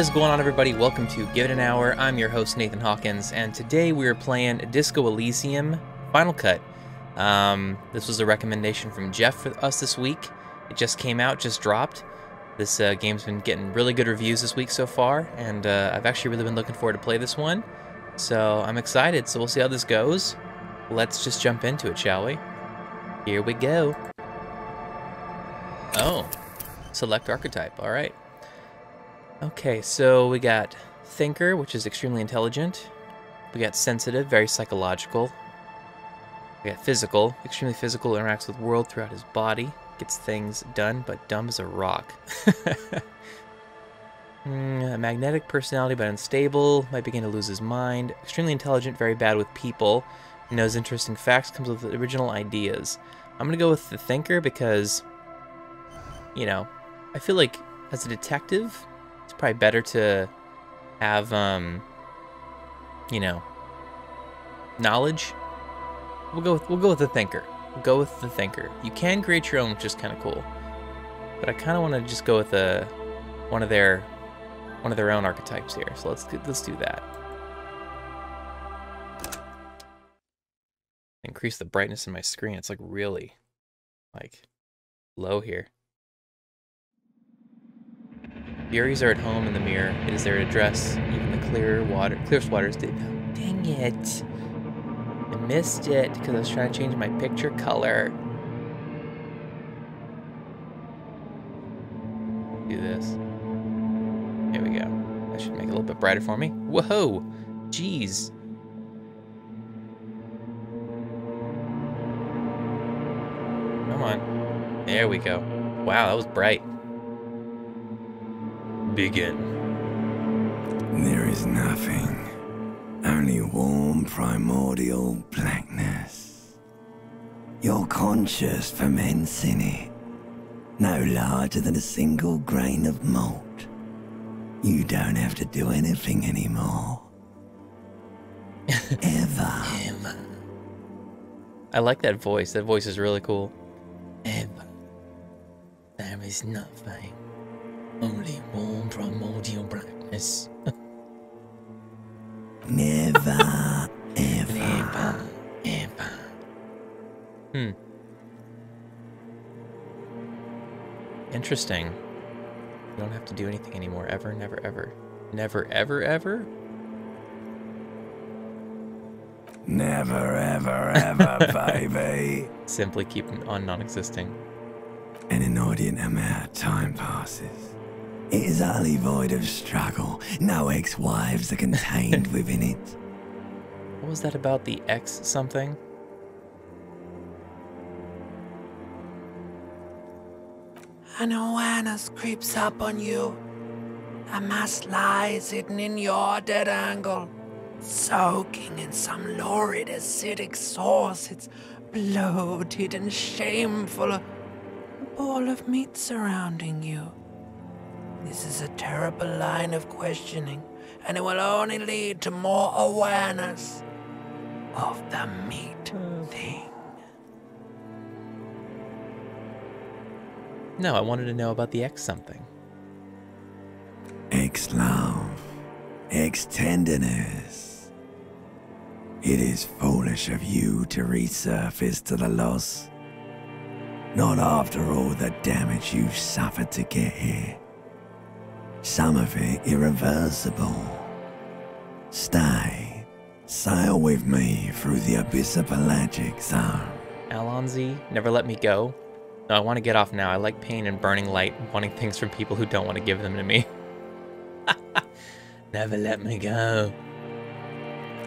What is going on, everybody? Welcome to Give It an Hour. I'm your host, Nathan Hawkins, and today we are playing Disco Elysium Final Cut. Um, this was a recommendation from Jeff for us this week. It just came out, just dropped. This uh, game's been getting really good reviews this week so far, and uh, I've actually really been looking forward to play this one. So I'm excited. So we'll see how this goes. Let's just jump into it, shall we? Here we go. Oh, select archetype. All right. Okay, so we got thinker, which is extremely intelligent. We got sensitive, very psychological. We got physical, extremely physical, interacts with world throughout his body, gets things done, but dumb as a rock. mm, a magnetic personality, but unstable, might begin to lose his mind. Extremely intelligent, very bad with people. Knows interesting facts, comes with original ideas. I'm gonna go with the thinker because, you know, I feel like as a detective, probably better to have, um, you know, knowledge. We'll go with, we'll go with the thinker. We'll go with the thinker. You can create your own, which is kind of cool. But I kind of want to just go with a, one of their one of their own archetypes here. So let's let's do that. Increase the brightness in my screen. It's like really like low here. Furies are at home in the mirror. It is there to dress even the clearer water, clearest waters did. Dang it! I missed it because I was trying to change my picture color. Do this. Here we go. That should make it a little bit brighter for me. Whoa! Jeez. Come on. There we go. Wow, that was bright begin. There is nothing, only warm primordial blackness. You're conscious ferments in it, no larger than a single grain of malt. You don't have to do anything anymore. Ever. Ever. I like that voice. That voice is really cool. Ever. There is nothing only warm primordial blackness. Never, ever. Never, ever. Hmm. Interesting. You don't have to do anything anymore. Ever, never, ever. Never, ever, ever? Never, ever, ever, baby. Simply keep on non existing. An inordinate amount of time passes. It is utterly void of struggle. No ex-wives are contained within it. What was that about the X something? An awareness creeps up on you. A mass lies hidden in your dead angle, soaking in some lurid acidic sauce. It's bloated and shameful. A ball of meat surrounding you. This is a terrible line of questioning, and it will only lead to more awareness of the meat thing. No, I wanted to know about the X something. X love, X tenderness. It is foolish of you to resurface to the loss. Not after all the damage you've suffered to get here some of it irreversible. Stay, sail with me through the abyss of pelagic zone. Alonzi, never let me go. No, I want to get off now. I like pain and burning light, wanting things from people who don't want to give them to me. never let me go.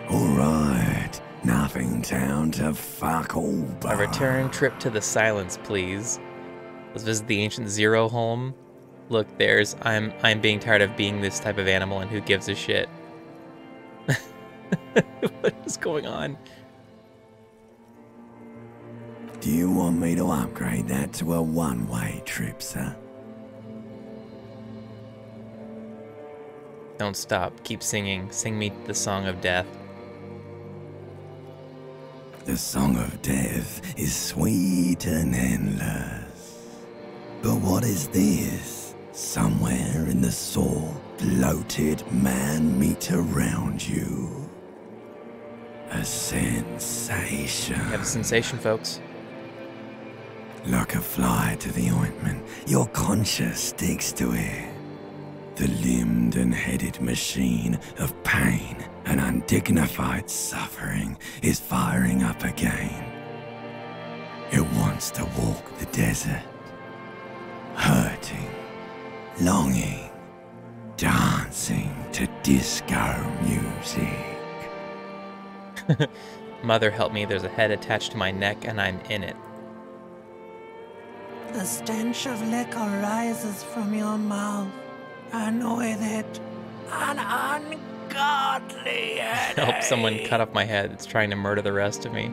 Alright, nothing town to fuck all A return trip to the silence, please. Let's visit the ancient Zero home look, there's I'm I'm being tired of being this type of animal and who gives a shit. what is going on? Do you want me to upgrade that to a one-way trip, sir? Don't stop. Keep singing. Sing me the song of death. The song of death is sweet and endless. But what is this? Somewhere in the soul bloated man meat around you. A sensation. You have a sensation, folks. Like a fly to the ointment, your conscience sticks to it. The limbed and headed machine of pain and undignified suffering is firing up again. It wants to walk the desert, hurting, longing, dancing to disco music. Mother help me, there's a head attached to my neck and I'm in it. The stench of liquor rises from your mouth, and with it, an ungodly Help someone cut off my head. It's trying to murder the rest of me.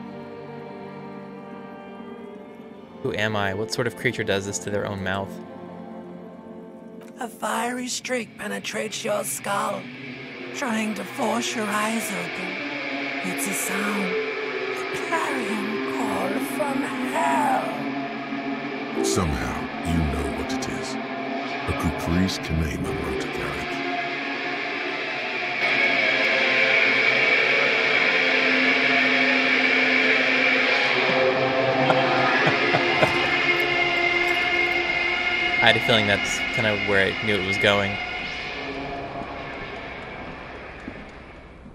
Who am I? What sort of creature does this to their own mouth? A fiery streak penetrates your skull, trying to force your eyes open. It's a sound, a clarion call from hell. Somehow, you know what it is. A Coupris Kineema motor I had a feeling that's kind of where I knew it was going.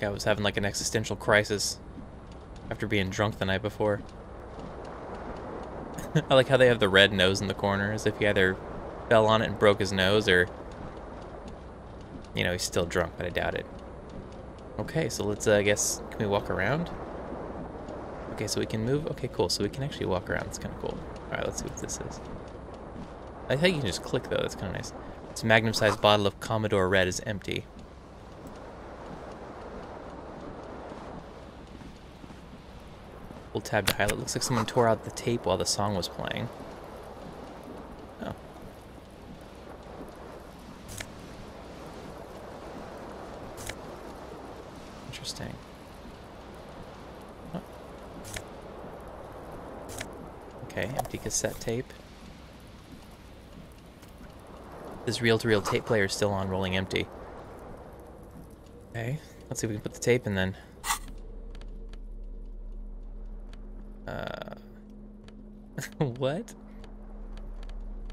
I was having like an existential crisis after being drunk the night before. I like how they have the red nose in the corner, as if he either fell on it and broke his nose, or you know he's still drunk, but I doubt it. Okay, so let's. Uh, I guess can we walk around? Okay, so we can move. Okay, cool. So we can actually walk around. It's kind of cool. All right, let's see what this is. I think you can just click though. That's kind of nice. This magnum-sized bottle of Commodore Red is empty. Full tab to highlight. Looks like someone tore out the tape while the song was playing. Oh. Interesting. Okay, empty cassette tape. This reel-to-reel tape player is still on, rolling empty. Okay, let's see if we can put the tape in then. Uh, what?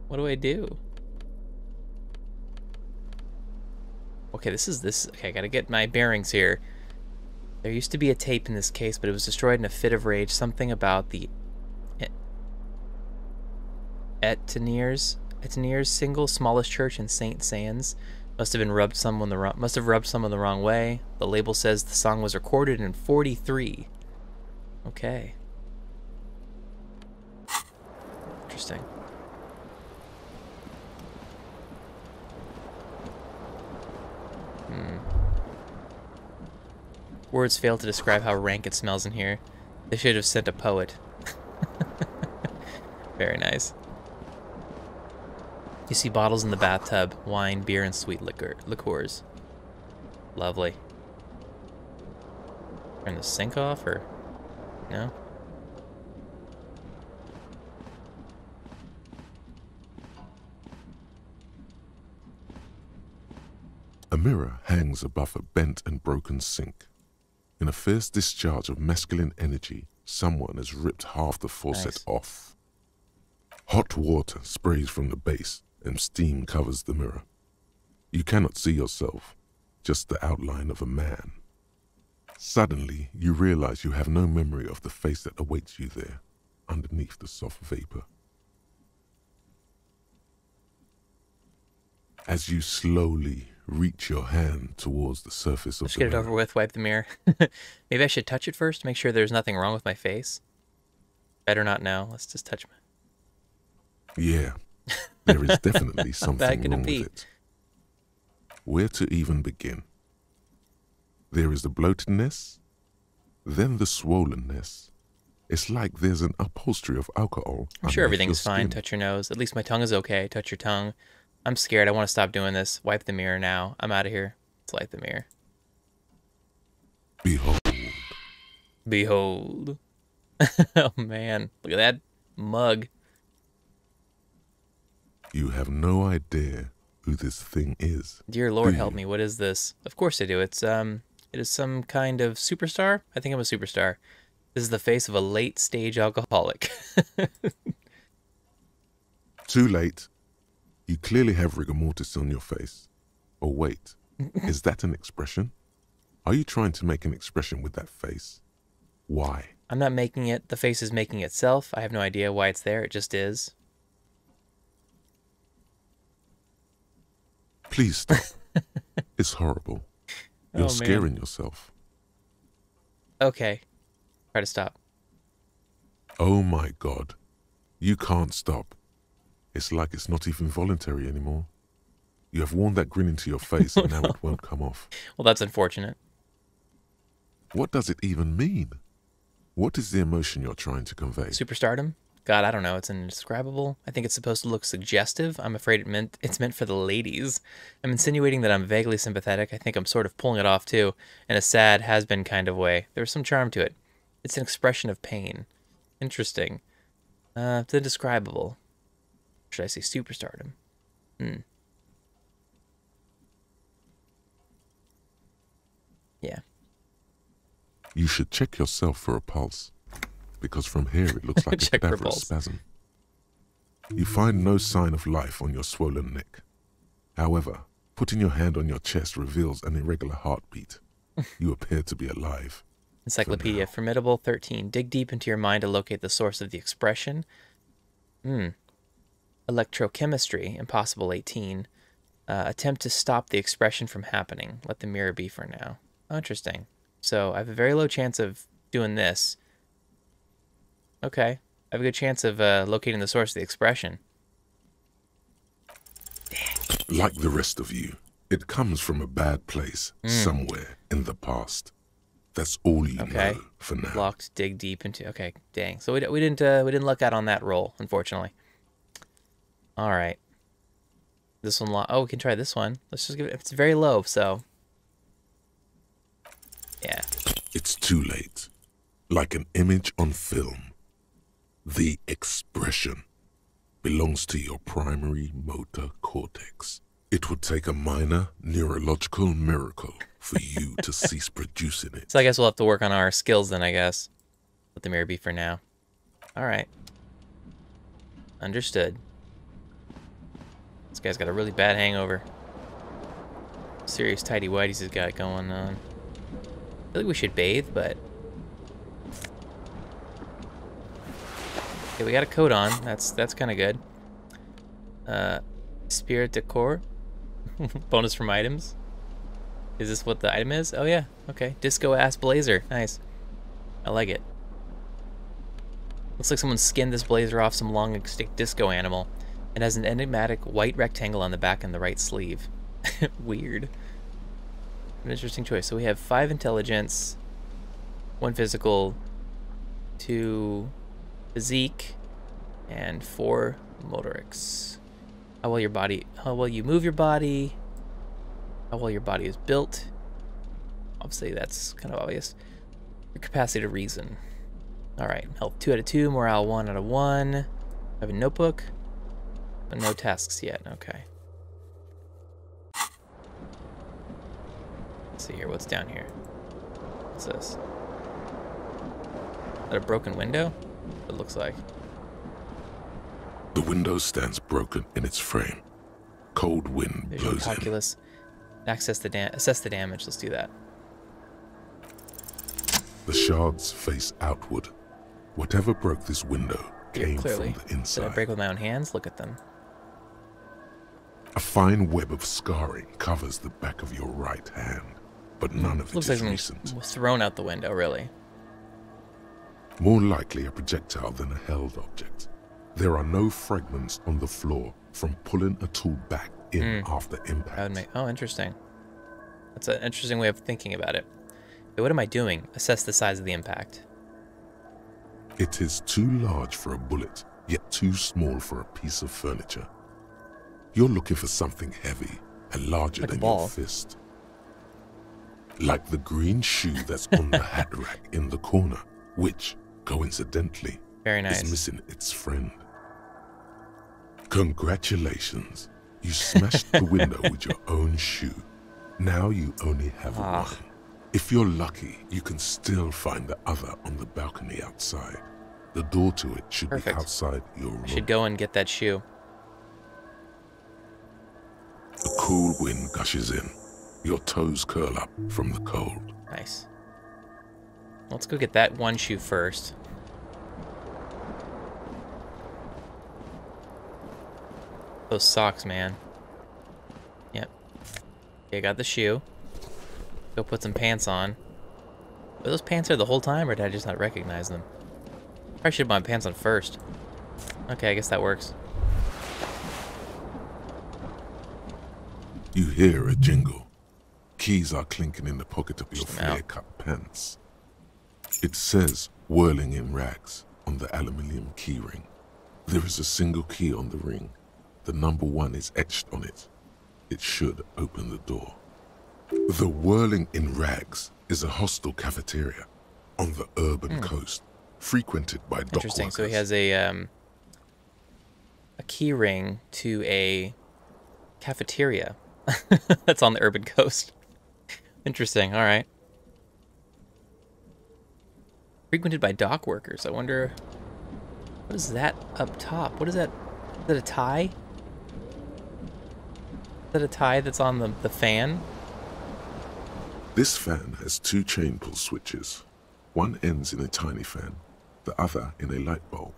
What do I do? Okay, this is this. Okay, I gotta get my bearings here. There used to be a tape in this case, but it was destroyed in a fit of rage. Something about the Etineers, Etineers single smallest church in St. Sands. Must have been rubbed someone the wrong. Must have rubbed someone the wrong way. The label says the song was recorded in '43. Okay. Interesting. Hmm. Words fail to describe how rank it smells in here. They should have sent a poet. Very nice. You see bottles in the bathtub, wine, beer, and sweet liquor liqueurs. Lovely. Turn the sink off, or no? A mirror hangs above a bent and broken sink. In a fierce discharge of masculine energy, someone has ripped half the faucet Nice. off. Hot water sprays from the base and steam covers the mirror. You cannot see yourself, just the outline of a man. Suddenly, you realize you have no memory of the face that awaits you there, underneath the soft vapor. As you slowly reach your hand towards the surface of Let's the get it mirror, over with, wipe the mirror. Maybe I should touch it first, make sure there's nothing wrong with my face. Better not now. Let's just touch my... Yeah, there is definitely something wrong with it. Where to even begin? There is the bloatedness, then the swollenness. It's like there's an upholstery of alcohol. I'm sure everything's fine. Touch your nose. At least my tongue is okay. Touch your tongue. I'm scared. I want to stop doing this. Wipe the mirror now. I'm out of here. Let's light the mirror. Behold, Behold. oh, man. Look at that mug. You have no idea who this thing is. Dear Lord, help me. What is this? Of course I do. It's um, it is some kind of superstar. I think I'm a superstar. This is the face of a late stage alcoholic. Too late. You clearly have rigor mortis on your face. Or wait, is that an expression? Are you trying to make an expression with that face? Why? I'm not making it. The face is making itself. I have no idea why it's there. It just is. Please stop. it's horrible. You're Oh, scaring yourself. Okay. Try to stop. Oh my god. You can't stop. It's like it's not even voluntary anymore. You have worn that grin into your face and now it won't come off. Well, that's unfortunate. What does it even mean? What is the emotion you're trying to convey? Superstardom? God, I don't know. It's indescribable. I think it's supposed to look suggestive. I'm afraid it meant it's meant for the ladies. I'm insinuating that I'm vaguely sympathetic. I think I'm sort of pulling it off too, in a sad, has-been kind of way. There's some charm to it. It's an expression of pain. Interesting. Uh, it's indescribable. Should I say superstardom? Hmm. Yeah. You should check yourself for a pulse, because from here it looks like a Check for cadaverous spasm. You find no sign of life on your swollen neck. However, putting your hand on your chest reveals an irregular heartbeat. you appear to be alive. Encyclopedia Formidable 13. Dig deep into your mind to locate the source of the expression. Hmm. Electrochemistry, Impossible 18. Uh, attempt to stop the expression from happening. Let the mirror be for now. Oh, interesting. So I have a very low chance of doing this. Okay. I have a good chance of uh, locating the source of the expression. Like the rest of you, it comes from a bad place somewhere in the past. That's all you Okay. know for now. Locked, dig deep into. Okay, dang. So we, we didn't uh, we didn't luck out on that roll, unfortunately. All right. This one. Lo- oh, we can try this one. Let's just give it. It's very low, so. Yeah. It's too late. Like an image on film. The expression belongs to your primary motor cortex. It would take a minor neurological miracle for you to cease producing it. So I guess we'll have to work on our skills then. I guess. Let the mirror be for now. All right. Understood. This guy's got a really bad hangover. Serious tidy whities he's got going on. I feel like we should bathe, but okay, we got a coat on. That's that's kind of good. Uh, spirit decor, bonus from items. Is this what the item is? Oh yeah, okay. Disco ass blazer, nice. I like it. Looks like someone skinned this blazer off some long extinct disco animal. It has an enigmatic white rectangle on the back and the right sleeve. Weird. An interesting choice. So we have five intelligence, one physical, two physique, and four motorics. How well your body, how well you move your body, how well your body is built. Obviously, that's kind of obvious. Your capacity to reason. All right, health two out of two, morale one out of one. I have a notebook, but no tasks yet. Okay. Let's see here. What's down here? What's this? Is that a broken window? It looks like. The window stands broken in its frame. Cold wind Visual blows in. calculus. Access the da- assess the damage. Let's do that. The shards face outward. Whatever broke this window came clearly. from the inside. Did I break with my own hands? Look at them. A fine web of scarring covers the back of your right hand, but none of it Looks is like recent. thrown out the window. Really. More likely a projectile than a held object. There are no fragments on the floor from pulling a tool back in hmm. after impact. Make. Oh, interesting. That's an interesting way of thinking about it. What am I doing? Assess the size of the impact. It is too large for a bullet, yet too small for a piece of furniture. You're looking for something heavy and larger Like than your fist. Like the green shoe that's on the hat rack in the corner, which, coincidentally, Very is nice. missing its friend. Congratulations. You smashed the window with your own shoe. Now you only have Ah. one. If you're lucky, you can still find the other on the balcony outside. The door to it should Perfect. be outside your room. Should go and get that shoe. A cool wind gushes in. Your toes curl up from the cold. Nice. Let's go get that one shoe first. Those socks, man. Yep. Okay, got the shoe. Go put some pants on. Were those pants there the whole time, or did I just not recognize them? Probably should have my pants on first. Okay, I guess that works. You hear a jingle. Keys are clinking in the pocket of your Push flare-cut pants. It says whirling in rags on the aluminium keyring. There is a single key on the ring. The number one is etched on it. It should open the door. The whirling in rags is a hostel cafeteria on the urban coast, frequented by dock. Interesting. So he has a um, a key ring to a cafeteria that's on the urban coast. Interesting. All right. Frequented by dock workers. I wonder what is that up top? What is that? Is that a tie? Is that a tie that's on the, the fan? This fan has two chain pull switches. One ends in a tiny fan, the other in a light bulb.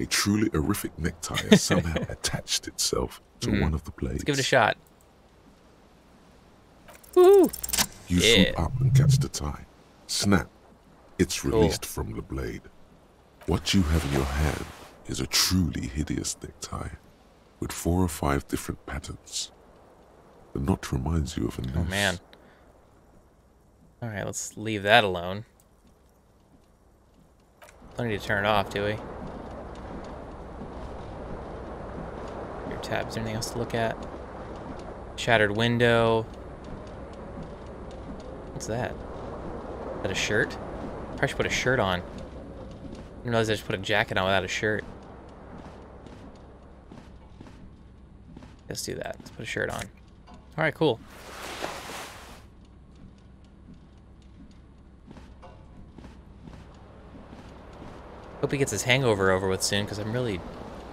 A truly horrific necktie has somehow attached itself to hmm. one of the blades. Let's give it a shot. Woo! You Yeah. swoop up and catch the tie. Snap. It's released from the blade. What you have in your hand is a truly hideous necktie with four or five different patterns. The knot reminds you of a noose. Oh man. All right, let's leave that alone. Don't need to turn it off, do we? Your tabs, anything else to look at? Shattered window. What's that? Is that a shirt? Probably should put a shirt on. I didn't realize I just put a jacket on without a shirt. Let's do that. Let's put a shirt on. All right, cool. Hope he gets his hangover over with soon, because I'm really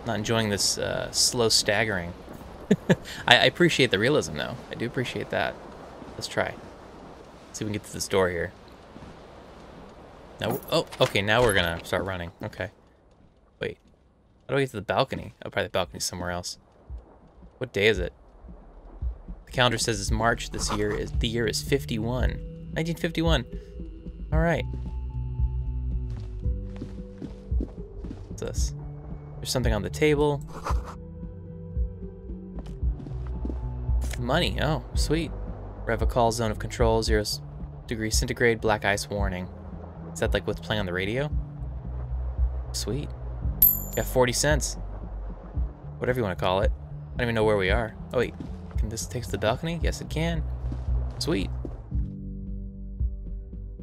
not enjoying this uh, slow staggering. I, I appreciate the realism, though. I do appreciate that. Let's try. Let's see if we can get to this door here. No. Oh, okay. Now we're gonna start running. Okay. Wait. How do I get to the balcony? Oh, probably the balcony's somewhere else. What day is it? The calendar says it's March. This year is the year is 51. 1951. All right. What's this? There's something on the table. Money. Oh, sweet. Revachol zone of control, zero s- degree centigrade, black ice warning. Is that like what's playing on the radio? Sweet. Got 40 cents. Whatever you want to call it. I don't even know where we are. Oh wait, can this take to the balcony? Yes, it can. Sweet.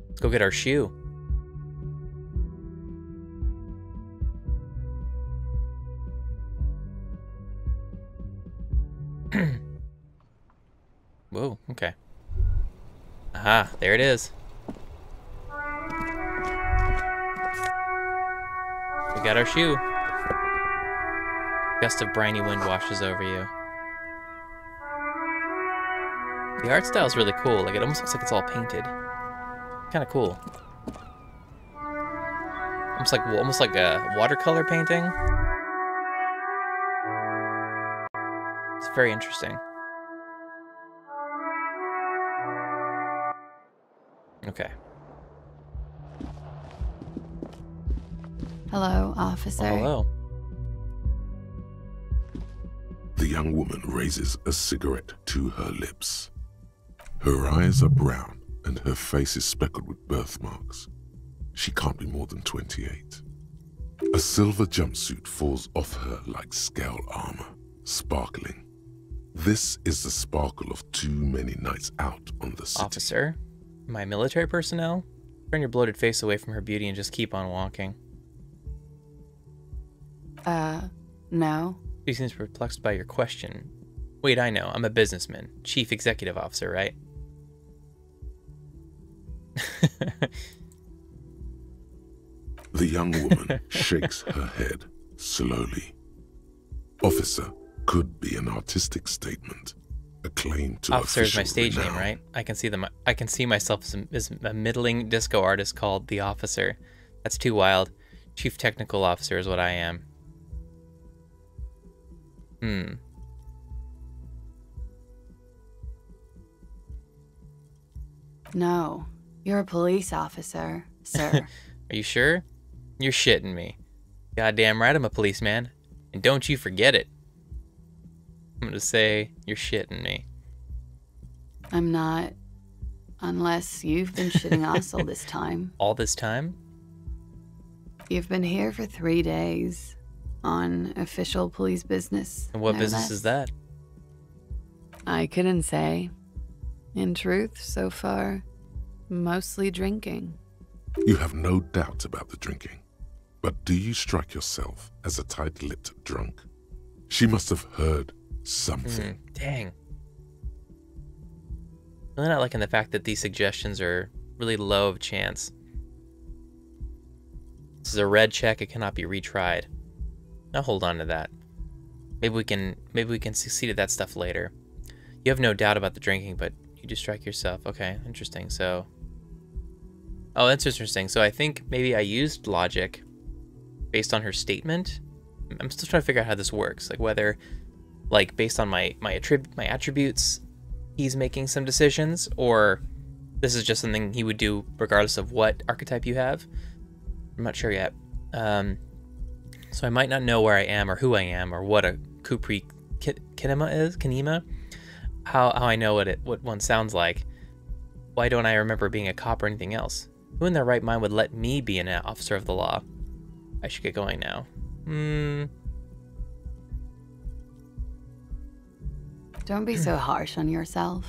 Let's go get our shoe. Got our shoe. Gust of briny wind washes over you. The art style is really cool. Like it almost looks like it's all painted. Kind of cool. Almost like almost like a watercolor painting. It's very interesting. Okay. Hello, officer. Well, hello. The young woman raises a cigarette to her lips. Her eyes are brown and her face is speckled with birthmarks. She can't be more than 28. A silver jumpsuit falls off her like scale armor, sparkling. This is the sparkle of too many nights out on the city. Officer, my military personnel, turn your bloated face away from her beauty and just keep on walking. Uh, no. She seems perplexed by your question. Wait, I know. I'm a businessman. Chief executive officer, right? The young woman shakes her head slowly. Officer could be an artistic statement, a claim to Officer is my official stage name, right? I can see them. I can see myself as a, as a middling disco artist called the Officer. That's too wild. Chief technical officer is what I am. Hmm. No, you're a police officer, sir. Are you sure? You're shitting me. Goddamn right, I'm a policeman, and don't you forget it. I'm gonna say you're shitting me. I'm not. Unless you've been shitting us all this time. All this time? You've been here for three days on official police business. And what no business less. is that? I couldn't say. In truth, so far, mostly drinking. You have no doubt about the drinking. But do you strike yourself as a tight lipped drunk? She must have heard something. Hmm, dang. Really not liking the fact that these suggestions are really low of chance. This is a red check, it cannot be retried. I'll hold on to that. Maybe we can maybe we can succeed at that stuff later. You have no doubt about the drinking, but you strike yourself. Okay, interesting. So Oh, that's interesting. So I think maybe I used logic based on her statement. I'm still trying to figure out how this works. Like whether like based on my my attrib- my attributes he's making some decisions or this is just something he would do regardless of what archetype you have i'm not sure yet um, so i might not know where i am or who i am or what a kupri Ki- kinema is kinema. How, how i know what it what one sounds like. Why don't i remember being a cop or anything else? Who in their right mind would let me be an officer of the law? I should get going now. Hmm. Don't be so harsh on yourself.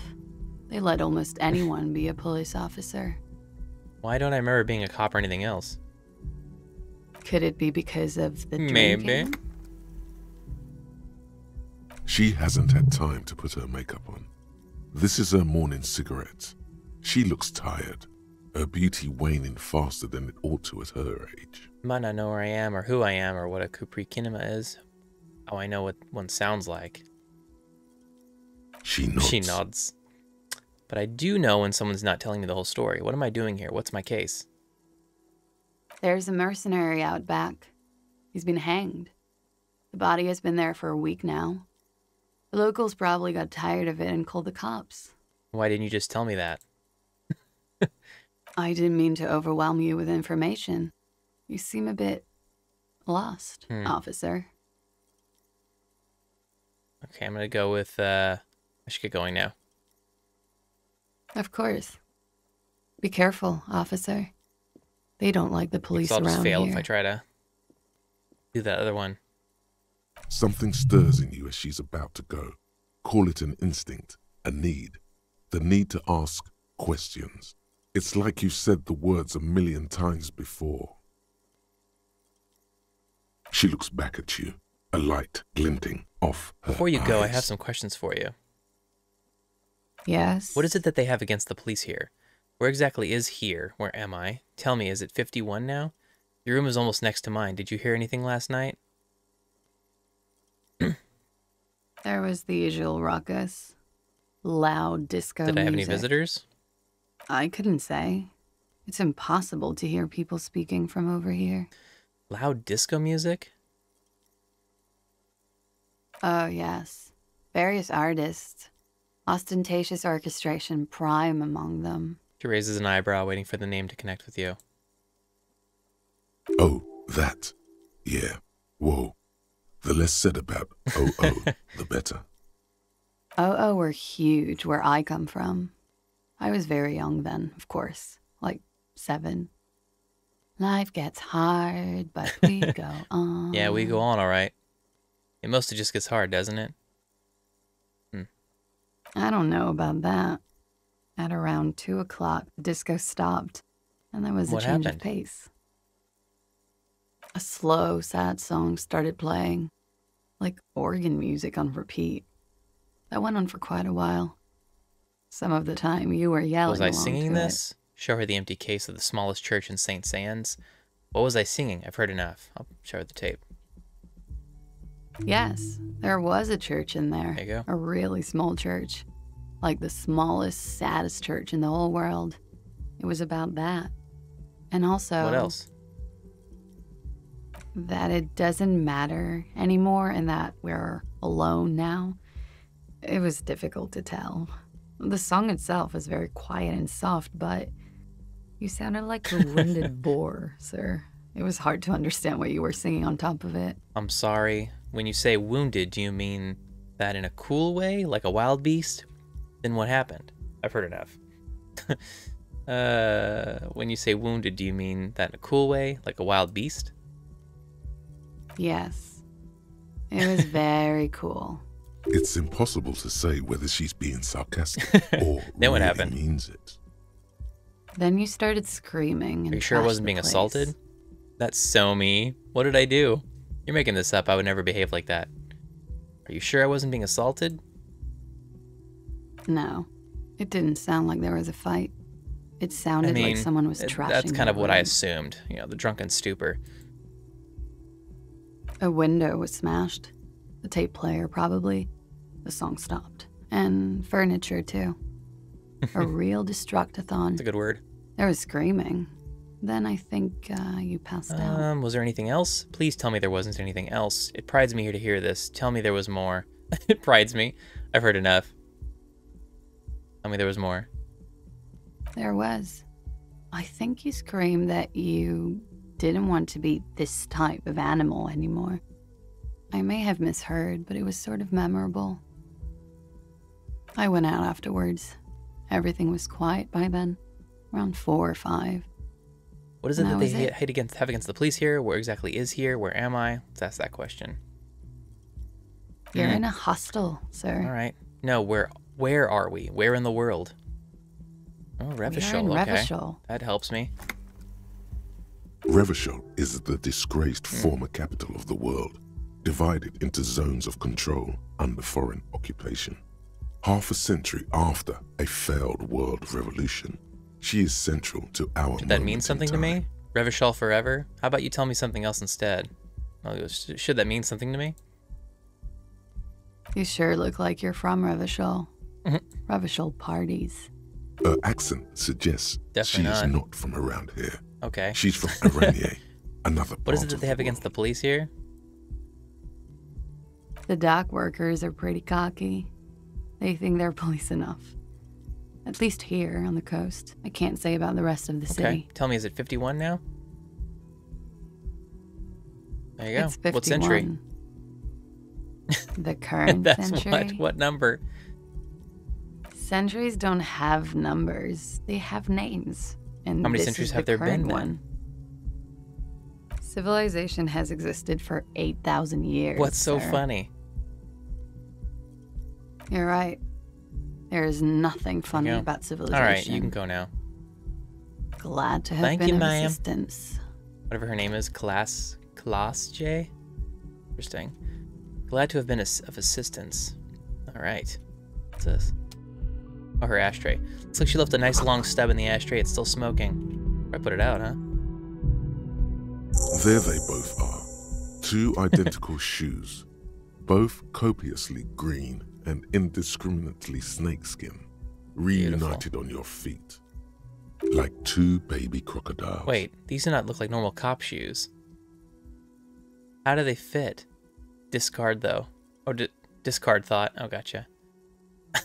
They let almost anyone be a police officer. why don't i remember being a cop or anything else Could it be because of the Maybe. drinking? She hasn't had time to put her makeup on. This is her morning cigarette. She looks tired, her beauty waning faster than it ought to at her age. might not know where I am or who I am or what a Coupris Kineema is. Oh, I know what one sounds like. She nods. She nods. But I do know when someone's not telling me the whole story. What am I doing here? What's my case? There's a mercenary out back. He's been hanged. The body has been there for a week now. The locals probably got tired of it and called the cops. Why didn't you just tell me that? I didn't mean to overwhelm you with information. You seem a bit lost, Hmm. officer. Okay, I'm gonna go with uh I should get going now. Of course. Be careful, officer. They don't like the police so I'll just fail here. if I try to do that other one. Something stirs in you as she's about to go. Call it an instinct, a need. The need to ask questions. It's like you've said the words a million times before. She looks back at you, a light glinting off her Before you go, I have some questions for you. Yes. What is it that they have against the police here? Where exactly is here? Where am I? Tell me, is it 51 now? Your room is almost next to mine. Did you hear anything last night? There was the usual ruckus. Loud disco Did I have any visitors? I couldn't say. It's impossible to hear people speaking from over here. Loud disco music? Oh, yes. Various artists. Ostentatious orchestration prime among them. She raises an eyebrow, waiting for the name to connect with you. Oh, that. Yeah. Whoa. The less said about oh, the better. Oh, oh, were huge where I come from. I was very young then, of course, like seven. Life gets hard, but we go on. Yeah, we go on all right. It mostly just gets hard, doesn't it? Hmm. I don't know about that. At around two o'clock, the disco stopped, and there was a change happened? of pace. A slow, sad song started playing, like organ music on repeat. That went on for quite a while. Some of the time you were yelling. Was I singing to it. this? Show her the empty case of the smallest church in St. Sands. What was I singing? I've heard enough. I'll show her the tape. Yes, there was a church in there. There you go. A really small church. Like the smallest, saddest church in the whole world. It was about that. And also What else? that it doesn't matter anymore and that we're alone now. It was difficult to tell. The song itself was very quiet and soft, but you sounded like a winded boar, sir. It was hard to understand what you were singing on top of it. I'm sorry. When you say wounded, do you mean that in a cool way, like a wild beast? Then what happened? I've heard enough. uh, when you say wounded, do you mean that in a cool way, like a wild beast? Yes. It was very cool. It's impossible to say whether she's being sarcastic or Then what really happened? means it. Then you started screaming. And Are you sure I wasn't being place. assaulted? That's so me. What did I do? You're making this up. I would never behave like that. Are you sure I wasn't being assaulted? No, it didn't sound like there was a fight. It sounded I mean, like someone was it- trashing. that's kind of what I assumed. You know, the drunken stupor. A window was smashed. The tape player, probably. The song stopped. And furniture, too. A real destructathon. That's a good word. There was screaming. Then I think uh, you passed out. Um, was there anything else? Please tell me there wasn't anything else. It prides me here to hear this. Tell me there was more. it prides me. I've heard enough. Tell me there was more. There was. I think you screamed that you didn't want to be this type of animal anymore. I may have misheard, but it was sort of memorable. I went out afterwards. Everything was quiet by then, around four or five. What is it And that they hate it. hate against have against the police here? Where exactly is here? Where am I? Let's ask that question. You're Mm. in a hostel, sir. All right. No, where where are we? Where in the world? Oh, We are Revachol. in Okay, Revachol. that helps me. Revachol is the disgraced Hmm. former capital of the world, divided into zones of control under foreign occupation. Half a century after a failed world revolution, she is central to our Did that mean something to me? Revachol forever? How about you tell me something else instead? Oh, sh- should that mean something to me? You sure look like you're from Revachol. Mhm. Revachol parties. Her accent suggests Definitely she is not. not from around here. Okay. She's from Oranje, another part What is it that of they have against the police here? The dock workers are pretty cocky. They think they're police enough. At least here on the coast. I can't say about the rest of the Okay. city. Tell me, is it 51 now? There you go. It's 51. What century? the current That's century. what. What number? Centuries don't have numbers. They have names. And How many centuries have the there been current then? one. Civilization has existed for 8,000 years. What's so sir. funny? You're right. There is nothing funny about civilization. All right, you can go now. Glad to have Thank been you, of assistance. Whatever her name is, Class Klaasje. Interesting. Glad to have been of assistance. All right. What's this? Oh, her ashtray. Looks like she left a nice long stub in the ashtray. It's still smoking. I put it out, huh? There they both are. Two identical shoes, both copiously green and indiscriminately snakeskin, reunited on your feet. Like two baby crocodiles. Wait, these do not look like normal cop shoes. How do they fit? Discard though. Oh, di- discard thought. Oh, gotcha.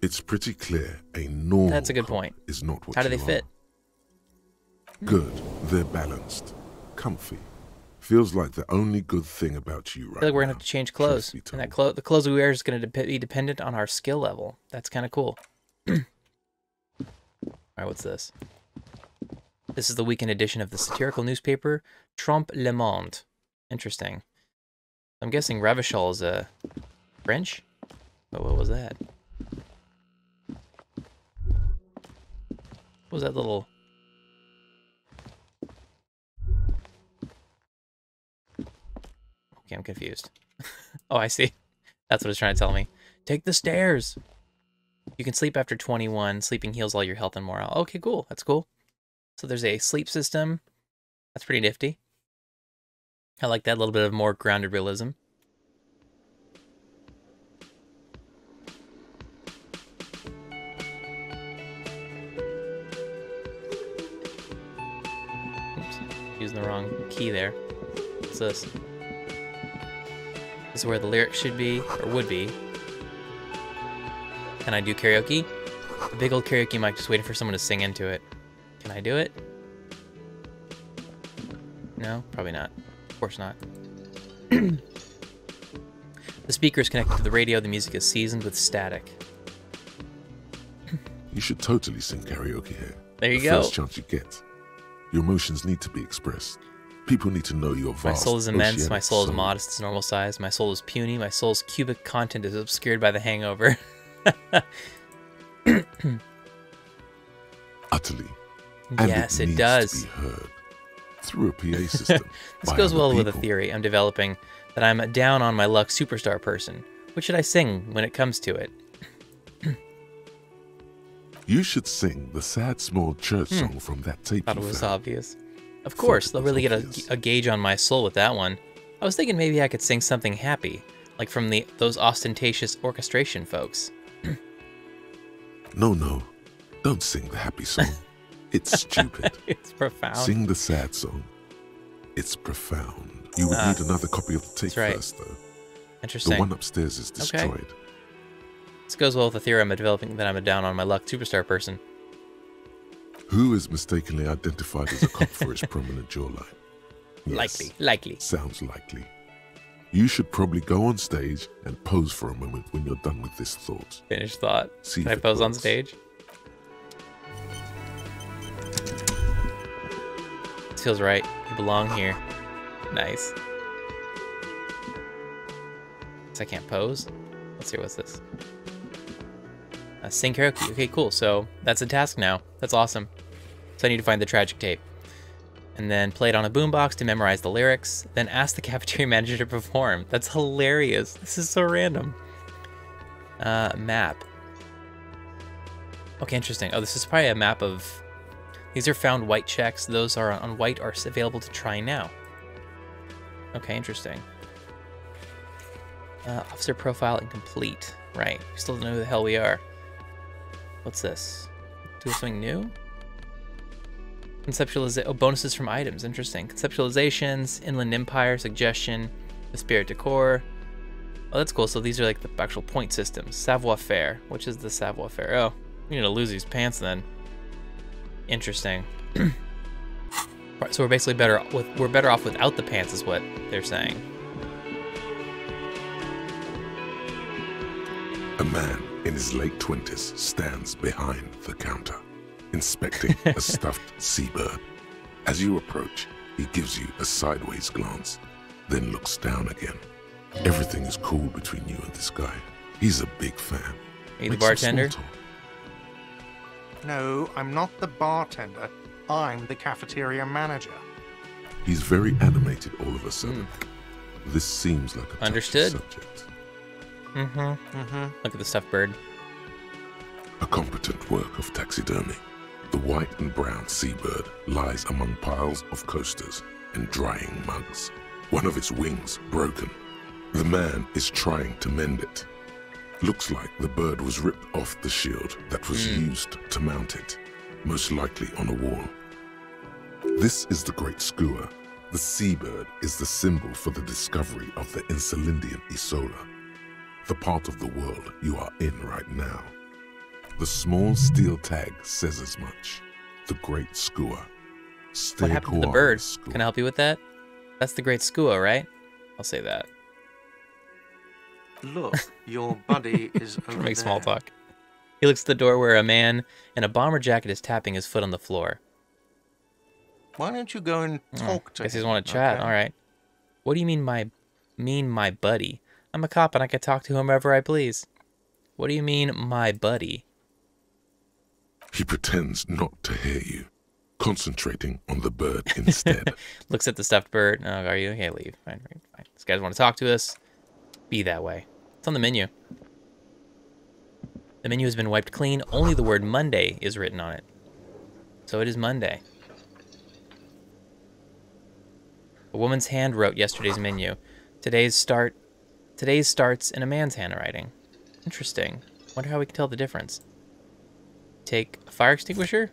It's pretty clear a normal That's a good point. is not what How do they fit? are. Good. They're balanced. Comfy. Feels like the only good thing about you right I feel like we're gonna now, have to change clothes, and that clo- the clothes we wear is gonna dep be dependent on our skill level. That's kind of cool. All right, what's this? This is the weekend edition of the satirical newspaper Trompe Le Monde. Interesting. I'm guessing Revachol is a French. But what was that? What was that little? Okay, I'm confused. oh, I see. That's what it's trying to tell me. Take the stairs. You can sleep after 21. Sleeping heals all your health and morale. Okay, cool. That's cool. So there's a sleep system. That's pretty nifty. I like that. Little bit of more grounded realism. Using the wrong key there. What's this? This is where the lyrics should be, or would be. Can I do karaoke? A big old karaoke mic just waiting for someone to sing into it. Can I do it? No, probably not. Of course not. the speaker is connected to the radio. The music is seasoned with static. You should totally sing karaoke here. There you the go. First chance you get. Your emotions need to be expressed. People need to know your vast My soul is immense. My soul is soul. modest. It's normal size. My soul is puny. My soul's cubic content is obscured by the hangover. Utterly. And yes, it, needs does. To be heard through a PA system. This goes well with a theory I'm developing that I'm a down on my luck superstar person. What should I sing when it comes to it? You should sing the sad small church song from that tape Hmm. Thought it was found. obvious. Of course, they'll really get a, a gauge on my soul with that one. I was thinking maybe I could sing something happy, like from the those ostentatious orchestration folks. No, no. Don't sing the happy song. It's stupid. it's profound. Sing the sad song. It's profound. You would Ah, need another copy of the tape right. first, though. Interesting. The one upstairs is Okay. This goes well with the theory I'm developing that I'm a down on my luck superstar person. Who is mistakenly identified as a cop for his prominent jawline? Yes, Likely, likely. Sounds likely. You should probably go on stage and pose for a moment when you're done with this thought. Finish thought. See Can I pose on stage? This feels right. You belong here. Nice. I can't pose. Let's see what's this. Uh, sing karaoke. Okay, cool. So that's a task now. That's awesome. So I need to find the tragic tape. And then play it on a boombox to memorize the lyrics. Then ask the cafeteria manager to perform. That's hilarious. This is so random. Uh, map. Okay, interesting. Oh, this is probably a map of. These are found white checks. Those are on white are available to try now. Okay, interesting. Uh, officer profile incomplete. Right. We still don't know who the hell we are. What's this? Do something new? Conceptualiza- oh, bonuses from items. Interesting. Conceptualizations, Inland Empire, Suggestion, Esprit de Corps. Oh, that's cool. So these are like the actual point systems. Savoir faire. Which is the savoir faire? Oh, we need to lose these pants then. Interesting. so we're basically better with we're better off without the pants, is what they're saying. A man in his late 20s stands behind the counter, inspecting a stuffed seabird. As you approach, he gives you a sideways glance, then looks down again. Everything is cool between you and this guy. He's a big fan. Are you the Make some small bartender? No, I'm not the bartender. I'm the cafeteria manager. He's very animated all of a sudden. Hmm. This seems like a touchy. Understood. subject. Mm-hmm. Mm-hmm. Look at the stuffed bird. A competent work of taxidermy. The white and brown seabird lies among piles of coasters and drying mugs. One of its wings broken. The man is trying to mend it. Looks like the bird was ripped off the shield that was Hmm. used to mount it, most likely on a wall. This is the Great Skua. The seabird is the symbol for the discovery of the Insulindian Isola, the part of the world you are in right now. The small steel tag says as much. The Great Skua. Stay What happened to the quiet, bird? Skua. Can I help you with that? That's the great skua, right? I'll say that. Look, your buddy is over Make small talk. He looks at the door where a man in a bomber jacket is tapping his foot on the floor. Why don't you go and hmm. talk to Guess him? doesn't want to chat. okay? All right. What do you mean, my mean my buddy? I'm a cop and I can talk to whomever I please. What do you mean, my buddy? He pretends not to hear you, concentrating on the bird instead. Looks at the stuffed bird. Oh, are you okay? Leave. Fine, fine, fine. These guys want to talk to us. Be that way. It's on the menu? The menu has been wiped clean. Only the word Monday is written on it. So it is Monday. A woman's hand wrote yesterday's menu. Today's start today's starts in a man's handwriting. Interesting. Wonder how we can tell the difference. Take a fire extinguisher?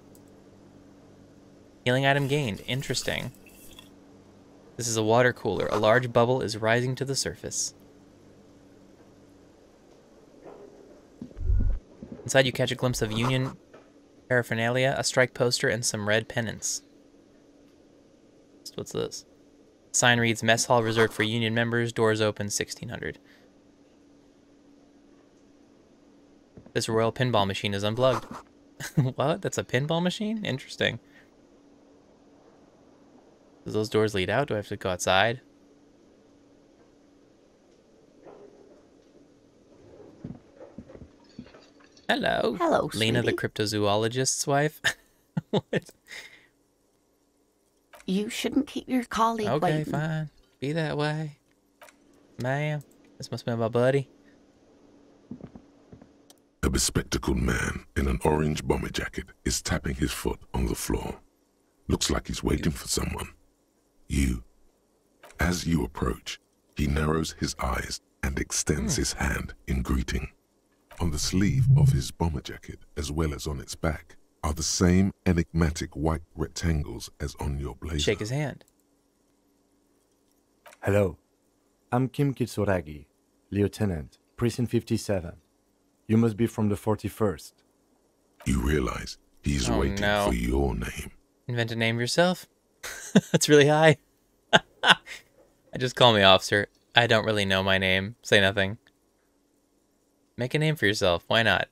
Healing item gained. Interesting. This is a water cooler. A large bubble is rising to the surface. Inside, you catch a glimpse of Union paraphernalia, a strike poster, and some red pennants. What's this? Sign reads Mess Hall reserved for Union members, doors open 1600. This royal pinball machine is unplugged. what? That's a pinball machine? Interesting. Does those doors lead out? Do I have to go outside? Hello. Hello, Lena, the cryptozoologist's wife. what? You shouldn't keep your colleague Okay, waiting. Okay, fine. Be that way. Ma'am, this must be my buddy. A bespectacled man in an orange bomber jacket is tapping his foot on the floor. Looks like he's waiting for someone. You. As you approach, he narrows his eyes and extends hmm. his hand in greeting. On the sleeve of his bomber jacket, as well as on its back, are the same enigmatic white rectangles as on your blazer. Shake his hand. Hello. I'm Kim Kitsuragi, Lieutenant, Precinct 57. You must be from the 41st. You realize he's Oh, waiting no. for your name. Invent a name yourself? That's really high. I just call me officer. I don't really know my name. Say nothing. Make a name for yourself. Why not?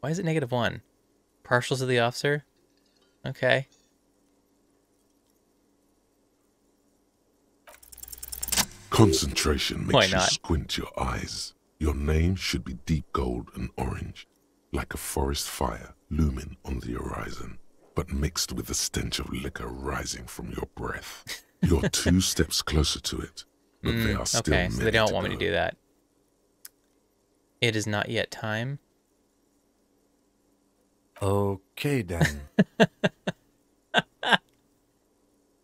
Why is it negative one? Partials of the officer? Okay. Concentration Why makes you squint your eyes. Your name should be deep gold and orange, like a forest fire looming on the horizon, but mixed with the stench of liquor rising from your breath. You're two steps closer to it, but they Mm, are still okay, so they don't to want me to do that. It is not yet time. Okay then.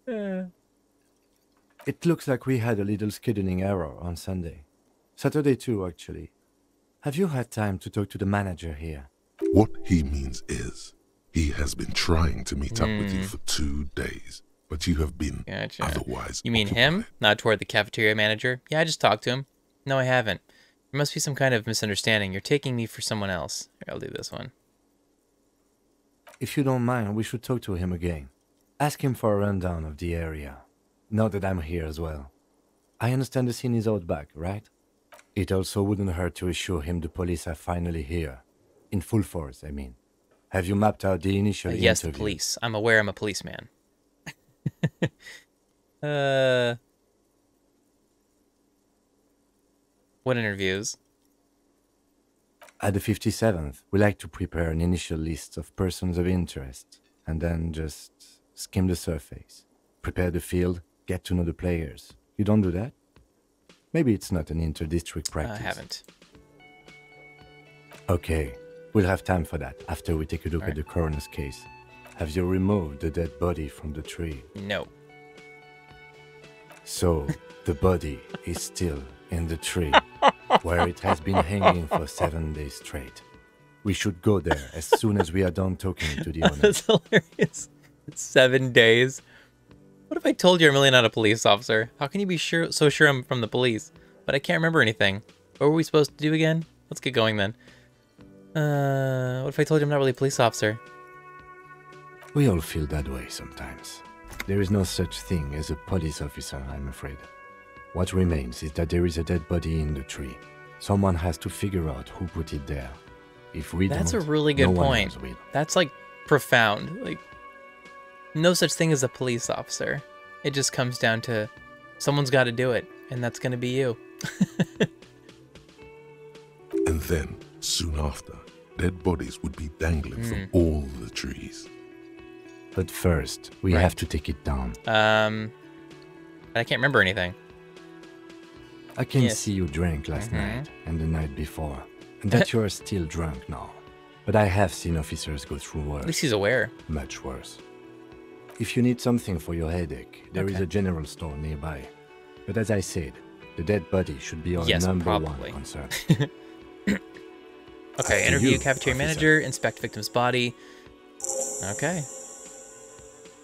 it looks like we had a little scheduling error on Sunday. Saturday too, actually. Have you had time to talk to the manager here? What he means is, he has been trying to meet up with you Hmm. for two days, but you have been Gotcha. otherwise. You mean him? Not toward the cafeteria manager? Yeah, I just talked to him. No, I haven't. There must be some kind of misunderstanding. You're taking me for someone else. Here, I'll do this one. If you don't mind, we should talk to him again. Ask him for a rundown of the area. Now that I'm here as well. I understand the scene is out back, right? It also wouldn't hurt to assure him the police are finally here. In full force, I mean. Have you mapped out the initial Uh, yes, the interview? police. I'm aware I'm a policeman. uh, what interviews? At the 57th, we like to prepare an initial list of persons of interest and then just skim the surface. Prepare the field, get to know the players. You don't do that? Maybe it's not an inter-district I haven't. Okay, we'll have time for that after we take a look Alright. at the coroner's case. Have you removed the dead body from the tree? No. So, the body is still in the tree, where it has been hanging for seven days straight. We should go there as soon as we are done talking to the owner. That's hilarious. Seven days. What if I told you I'm really not a police officer? How can you be sure so sure I'm from the police? But I can't remember anything. What were we supposed to do again? Let's get going then. Uh, what if I told you I'm not really a police officer? We all feel that way sometimes. There is no such thing as a police officer, I'm afraid. What remains is that there is a dead body in the tree. Someone has to figure out who put it there. If we That's a don't, really good no one point. else will. That's like profound. Like, no such thing as a police officer. It just comes down to someone's got to do it, and that's going to be you. And then, soon after, dead bodies would be dangling from Hmm. all the trees. But first, we Right. have to take it down. Um, I can't remember anything. I can Yes. see you drank last Mhm. night and the night before, and that you are still drunk now. But I have seen officers go through At least worse, he's aware. much worse. If you need something for your headache, there is Okay. a general store nearby. But as I said, the dead body should be our Yes, number probably. one concern. Okay, to interview you, cafeteria officer. manager, inspect victim's body. Okay.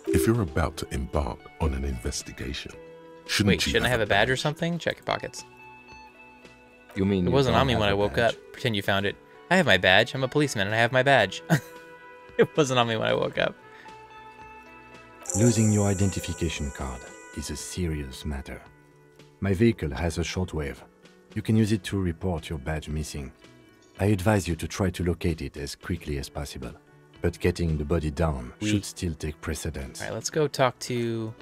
If you're about to embark on an investigation, shouldn't Wait, you shouldn't I have a badge or something? Check your pockets. You mean It you wasn't on me when I woke badge? up. Pretend you found it. I have my badge. I'm a policeman and I have my badge. it wasn't on me when I woke up. Losing your identification card is a serious matter. My vehicle has a shortwave. You can use it to report your badge missing. I advise you to try to locate it as quickly as possible. But getting the body down We- should still take precedence. All right, let's go talk to.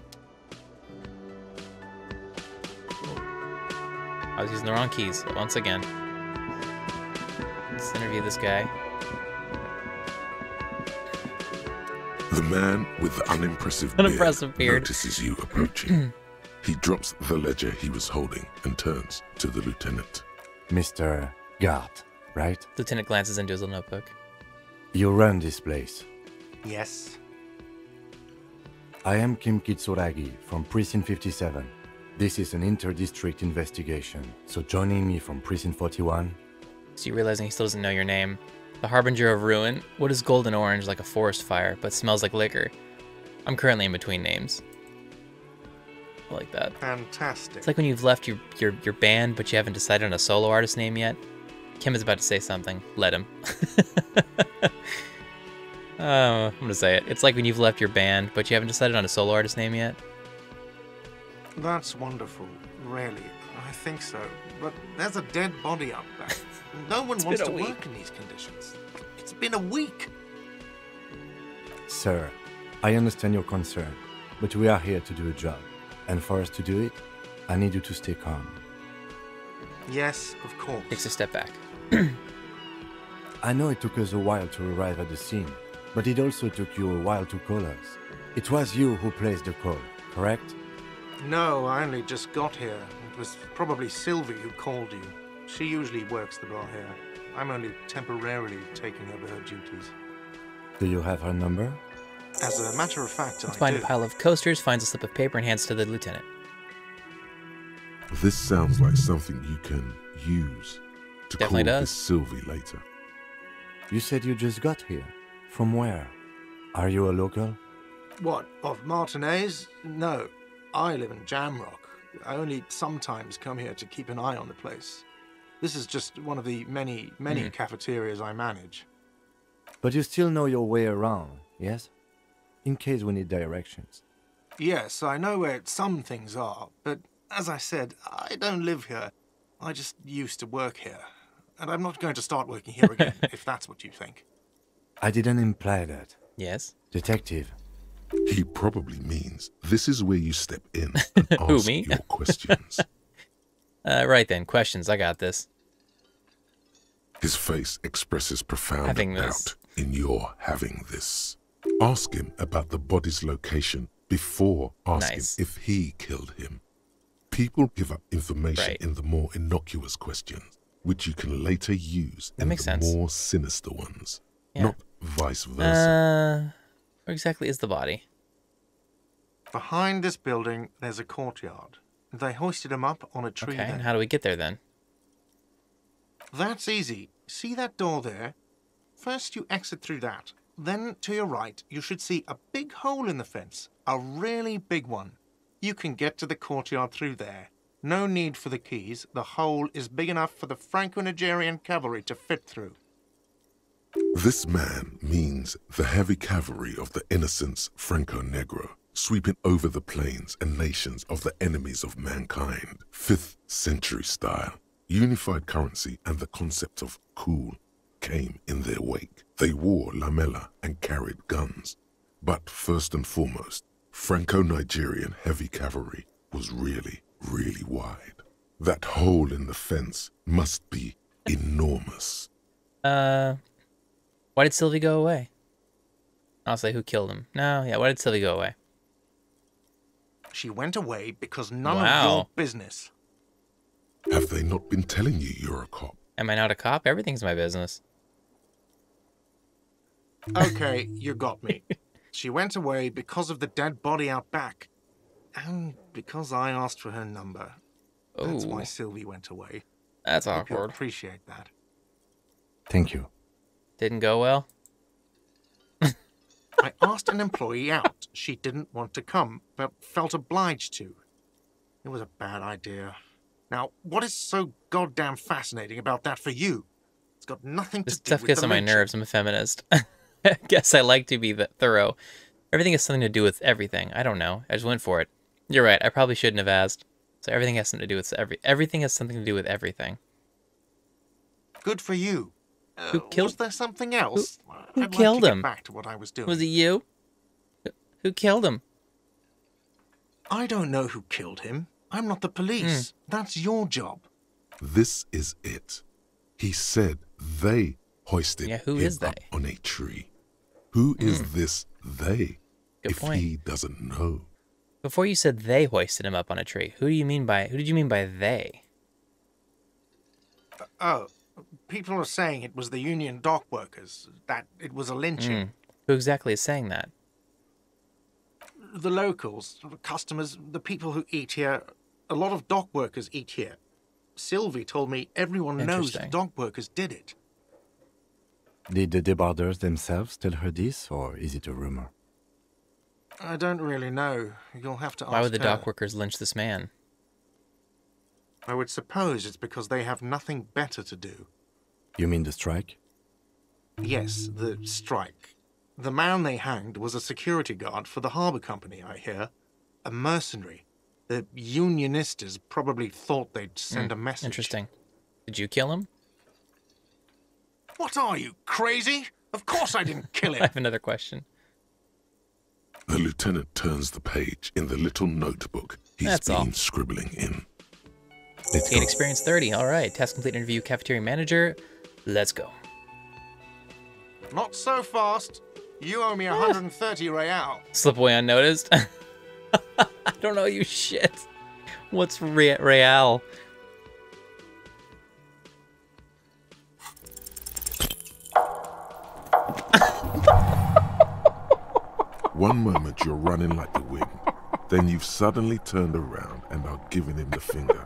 I was using the wrong keys once again. Let's interview this guy. The man with the unimpressive beard, Unimpressive beard. notices you approaching. he drops the ledger he was holding and turns to the lieutenant. Mr. Garte, right? Lieutenant glances into his little notebook. You run this place. Yes. I am Kim Kitsuragi from Precinct 57. This is an inter-district investigation, so joining me from Precinct 41 So you realizing he still doesn't know your name. The Harbinger of Ruin. What is golden orange like a forest fire, but smells like liquor? I'm currently in between names. I like that. Fantastic. It's like when you've left your, your, your band, but you haven't decided on a solo artist name yet. Kim is about to say something. Let him. oh, I'm gonna say it. It's like when you've left your band, but you haven't decided on a solo artist name yet. That's wonderful, really. I think so. But there's a dead body up there. No one wants to week. work in these conditions. It's been a week. Sir, I understand your concern, but we are here to do a job. And for us to do it, I need you to stay calm. Yes, of course. Takes a step back. I know it took us a while to arrive at the scene, but it also took you a while to call us. It was you who placed the call, correct? No, I only just got here. It was probably Sylvie who called you. She usually works the bar here. I'm only temporarily taking over her duties. Do you have her number? As a matter of fact, Let's I find do. a pile of coasters, finds a slip of paper, and hands to the lieutenant. This sounds like something you can use to Definitely call does. this Sylvie later. You said you just got here. From where? Are you a local? What, of Martinaise? No. I live in Jamrock. I only sometimes come here to keep an eye on the place. This is just one of the many, many Hmm. cafeterias I manage. But you still know your way around, yes? In case we need directions. Yes, I know where some things are, but as I said, I don't live here. I just used to work here. And I'm not going to start working here again, if that's what you think. I didn't imply that. Yes. Detective, He probably means this is where you step in and Who, ask me? your questions. Uh, right then, questions. I got this. His face expresses profound Having doubt this. in your having this. Ask him about the body's location before asking Nice. if he killed him. People give up information Right. in the more innocuous questions, which you can later use That in the sense. more sinister ones, Yeah. not vice versa. Uh, where exactly is the body? Behind this building, there's a courtyard. They hoisted him up on a tree Okay, there. and how do we get there then? That's easy. See that door there? First, you exit through that. Then, to your right, you should see a big hole in the fence. A really big one. You can get to the courtyard through there. No need for the keys. The hole is big enough for the Franconegrian cavalry to fit through. This man means the heavy cavalry of the Innocence Franconegro, sweeping over the plains and nations of the enemies of mankind. Fifth century style, unified currency, and the concept of cool came in their wake. They wore lamella and carried guns. But first and foremost, Franconegrian heavy cavalry was really, really wide. That hole in the fence must be enormous. Uh, why did Sylvie go away? I'll say who killed him. No, yeah, why did Sylvie go away? She went away because none Wow. of your business. Have they not been telling you you're a cop? Am I not a cop? Everything's my business. Okay, you got me. She went away because of the dead body out back. And because I asked for her number. That's why Sylvie went away. that's Hope you'll awkward. appreciate that. Thank you. Didn't go well. I asked an employee out. She didn't want to come, but felt obliged to. It was a bad idea. Now, what is so goddamn fascinating about that for you? It's got nothing to do with This stuff gets on my nerves. I'm a feminist. I guess I like to be that thorough. Everything has something to do with everything. I don't know. I just went for it. You're right. I probably shouldn't have asked. So everything has something to do with every. Everything has something to do with everything. Good for you. Who Uh, killed- Was there something else? who I'd killed like to him? Get back to what I was doing. Was it you? Who- Who killed him? I don't know who killed him. I'm not the police. Hmm. That's your job. This is it. He said they hoisted Yeah, who him is up they? on a tree. Who is this they? Good if point. he doesn't know. Before you said they hoisted him up on a tree. Who do you mean by? Who did you mean by they? Oh, people are saying it was the union dock workers, that it was a lynching. Hmm. Who exactly is saying that? The locals, the customers, the people who eat here, a lot of dock workers eat here. Sylvie told me everyone knows the Interesting. dock workers did it. Did the debarders themselves tell her this, or is it a rumor? I don't really know. You'll have to ask Why would the her. dock workers lynch this man? I would suppose it's because they have nothing better to do. You mean the strike? Yes, the strike. The man they hanged was a security guard for the harbour company, I hear. A mercenary. The unionistas probably thought they'd send hmm, a message. Interesting. Did you kill him? What are you, crazy? Of course I didn't kill him. I have another question. The lieutenant turns the page in the little notebook he's That's been all. scribbling in. Let's Gain go. experience 30. All right. Task complete interview cafeteria manager. Let's go. Not so fast. You owe me 130 ah. real. Slip away unnoticed. I don't know you shit. What's Re- Real? One moment you're running like the wind, then you've suddenly turned around and are giving him the finger,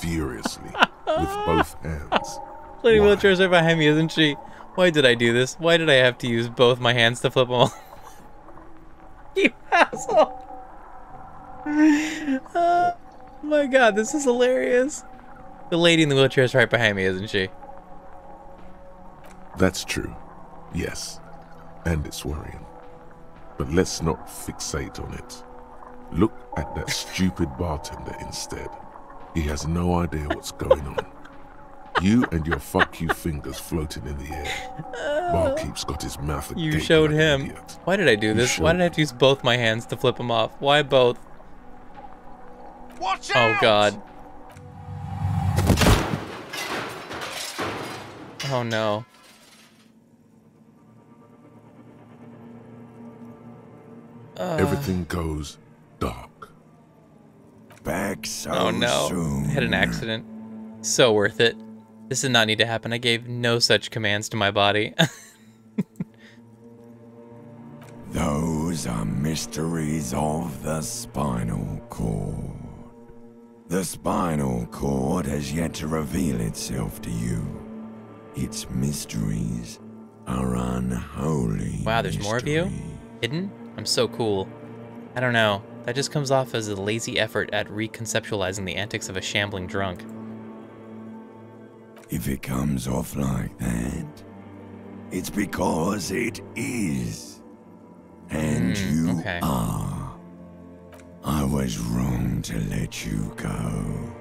furiously, with both hands. Lady Why? Wheelchair's right behind me, isn't she? Why did I do this? Why did I have to use both my hands to flip them all? you asshole! Oh my god, this is hilarious. The lady in the wheelchair is right behind me, isn't she? That's true, yes, and it's worrying. But let's not fixate on it. Look at that stupid bartender instead. He has no idea what's going on. You and your fuck you fingers floating in the air. Barkeep's got his mouth You showed like him. idiot. Why did I do You this? Why did I have to use both my hands to flip him off? Why both? Watch out! Oh god. Oh no. Uh, Everything goes dark. Back so oh no. soon. I had an accident. So worth it. This did not need to happen. I gave no such commands to my body. Those are mysteries of the spinal cord. The spinal cord has yet to reveal itself to you. Its mysteries are unholy. Wow, there's more of you? Hidden? I'm so cool. I don't know. That just comes off as a lazy effort at reconceptualizing the antics of a shambling drunk. If it comes off like that, it's because it is. And Hmm, you okay. are. I was wrong to let you go.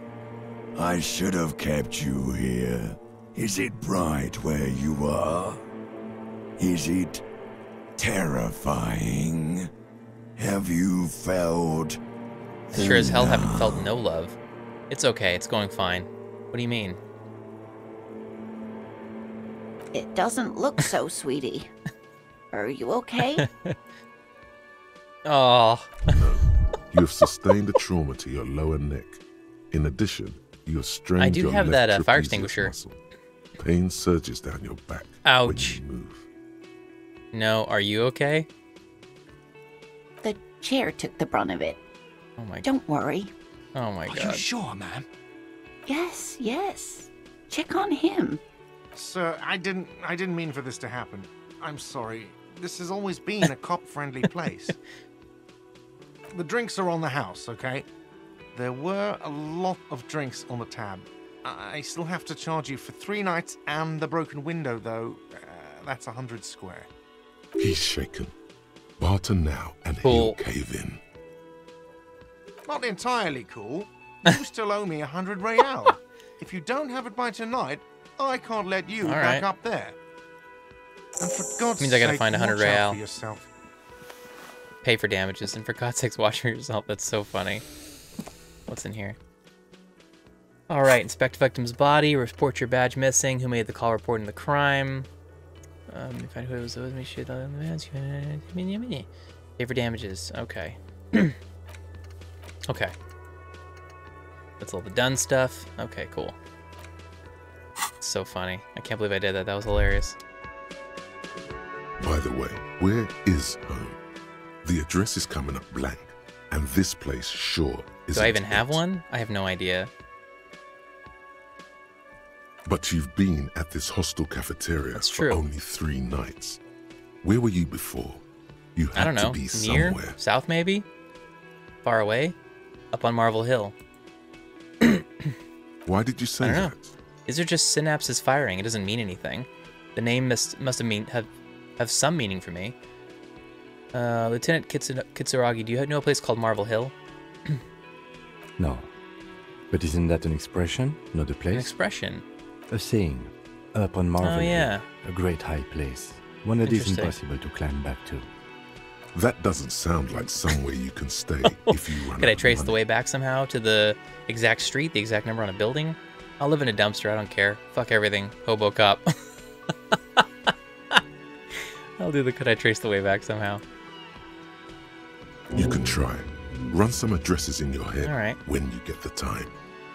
I should have kept you here. Is it bright where you are? Is it terrifying? Have you felt. Sure as hell haven't felt no love. It's okay, it's going fine. What do you mean? It doesn't look so, sweetie. Are you okay? Oh, You have sustained a trauma to your lower neck. In addition, You have strained I do your have that, uh, fire extinguisher. muscle. Pain surges down your back Ouch. when you move. No, are you okay? The chair took the brunt of it. Oh my. Don't worry. Oh my Are you sure, ma'am? Yes, yes. Check on him. Sir, I didn't I didn't mean for this to happen. I'm sorry. This has always been a cop-friendly place. the drinks are on the house, okay? There were a lot of drinks on the tab. I I still have to charge you for three nights and the broken window, though. Uh, that's a hundred square. He's shaken. Barton now, and Cool. he'll cave in. Not entirely cool. You still owe me a hundred real. if you don't have it by tonight, I can't let you All back right. up there. And for God's Means I gotta sake, find a hundred real. for yourself. Pay for damages, and for God's sakes, watch for yourself. That's so funny. What's in here? All right, inspect victim's body. Report your badge missing. Who made the call reporting the crime? Um, I who it was with me, shoot the badge. Pay for damages. Okay. okay. That's all the done stuff. Okay, cool. So funny. I can't believe I did that. That was hilarious. By the way, where is home? The address is coming up blank, and this place sure is. Do I even have one? I have no idea. But you've been at this hostel cafeteria That's for true. only three nights. Where were you before? You had I don't know. to be Near? somewhere. South, maybe? Far away? Up on Marvel Hill. Why did you say don't know. That? These are just synapses firing. It doesn't mean anything. The name must must have mean have have some meaning for me. Uh, Lieutenant Kitsu- Kitsuragi, do you know a place called Marvel Hill? No. But isn't that an expression, not a place? An place? expression. a saying. Up on Marvel Oh Hill, yeah. a great high place. One that is impossible to climb back to. That doesn't sound like somewhere you can stay if you run Could I out of trace the way back somehow to the exact street, the exact number on a building? I'll live in a dumpster. I don't care. Fuck everything. Hobo cop. I'll do the could I trace the way back somehow. You can try. Run some addresses in your head All right. when you get the time.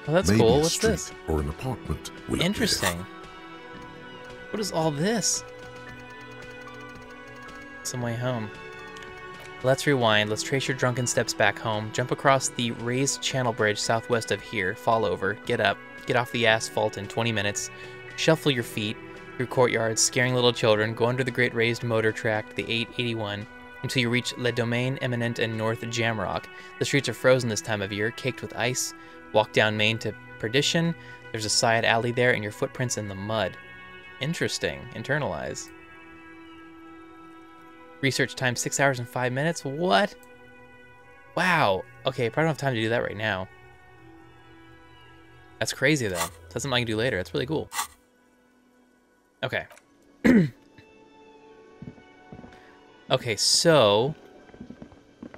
Oh, that's Maybe cool. What's street this? or an apartment. will appear. Interesting. What is all this? Some way home. Let's rewind. Let's trace your drunken steps back home. Jump across the raised channel bridge southwest of here. Fall over. Get up. Get off the asphalt in 20 minutes. Shuffle your feet through courtyards, scaring little children. Go under the great raised motor track, the 881, until you reach Le Domaine Eminent and North Jamrock. The streets are frozen this time of year, caked with ice. Walk down Main to Perdition. There's a side alley there, and your footprints in the mud. Interesting. Internalize. Research time six hours and five minutes. What? Wow. Okay, probably don't have time to do that right now. That's crazy though. That's something I can do later. That's really cool. Okay. okay, so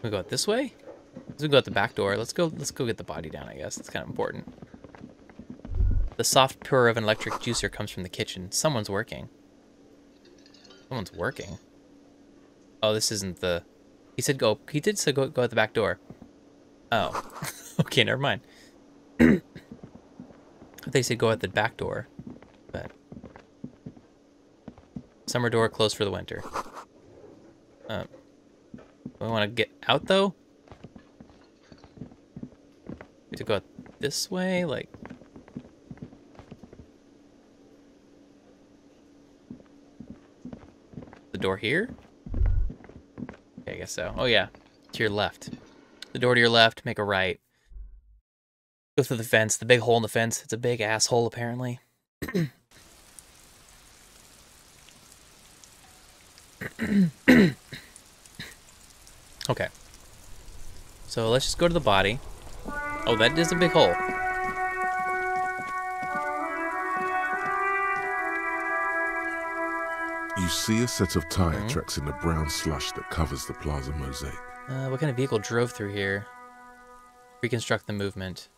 we go out this way. Let's go out the back door. Let's go. Let's go get the body down. I guess that's kind of important. The soft purr of an electric juicer comes from the kitchen. Someone's working. Someone's working. Oh, this isn't the. He said go. He did say go go out the back door. Oh, okay, never mind. they said go out the back door, but summer door closed for the winter. Um, we want to get out though. We have to go out this way, like. The door here? Okay, I guess so. Oh yeah, to your left. The door to your left, make a right. Go through the fence, the big hole in the fence. It's a big asshole, apparently. okay. So let's just go to the body. Oh, that is a big hole. You see a set of tire Mhm. tracks in the brown slush that covers the plaza mosaic. Uh, what kind of vehicle drove through here? Reconstruct the movement.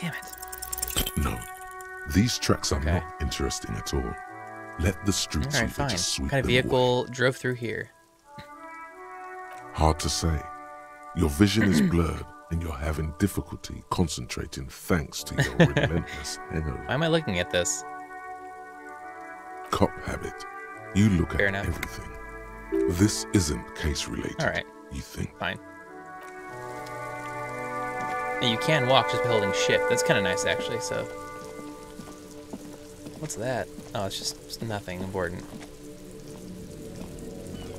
Damn it. No, these tracks are Okay. not interesting at all. Let the street Alright, sweeper fine. just sweep What kind of them away. vehicle drove through here? Hard to say. Your vision is blurred, and you're having difficulty concentrating thanks to your relentless hangover. Why am I looking at this? Cop habit. You look Fair at enough. everything. This isn't case related. All right. You think. Fine. And you can walk just by holding shift. That's kind of nice, actually, so... What's that? Oh, it's just, just nothing important.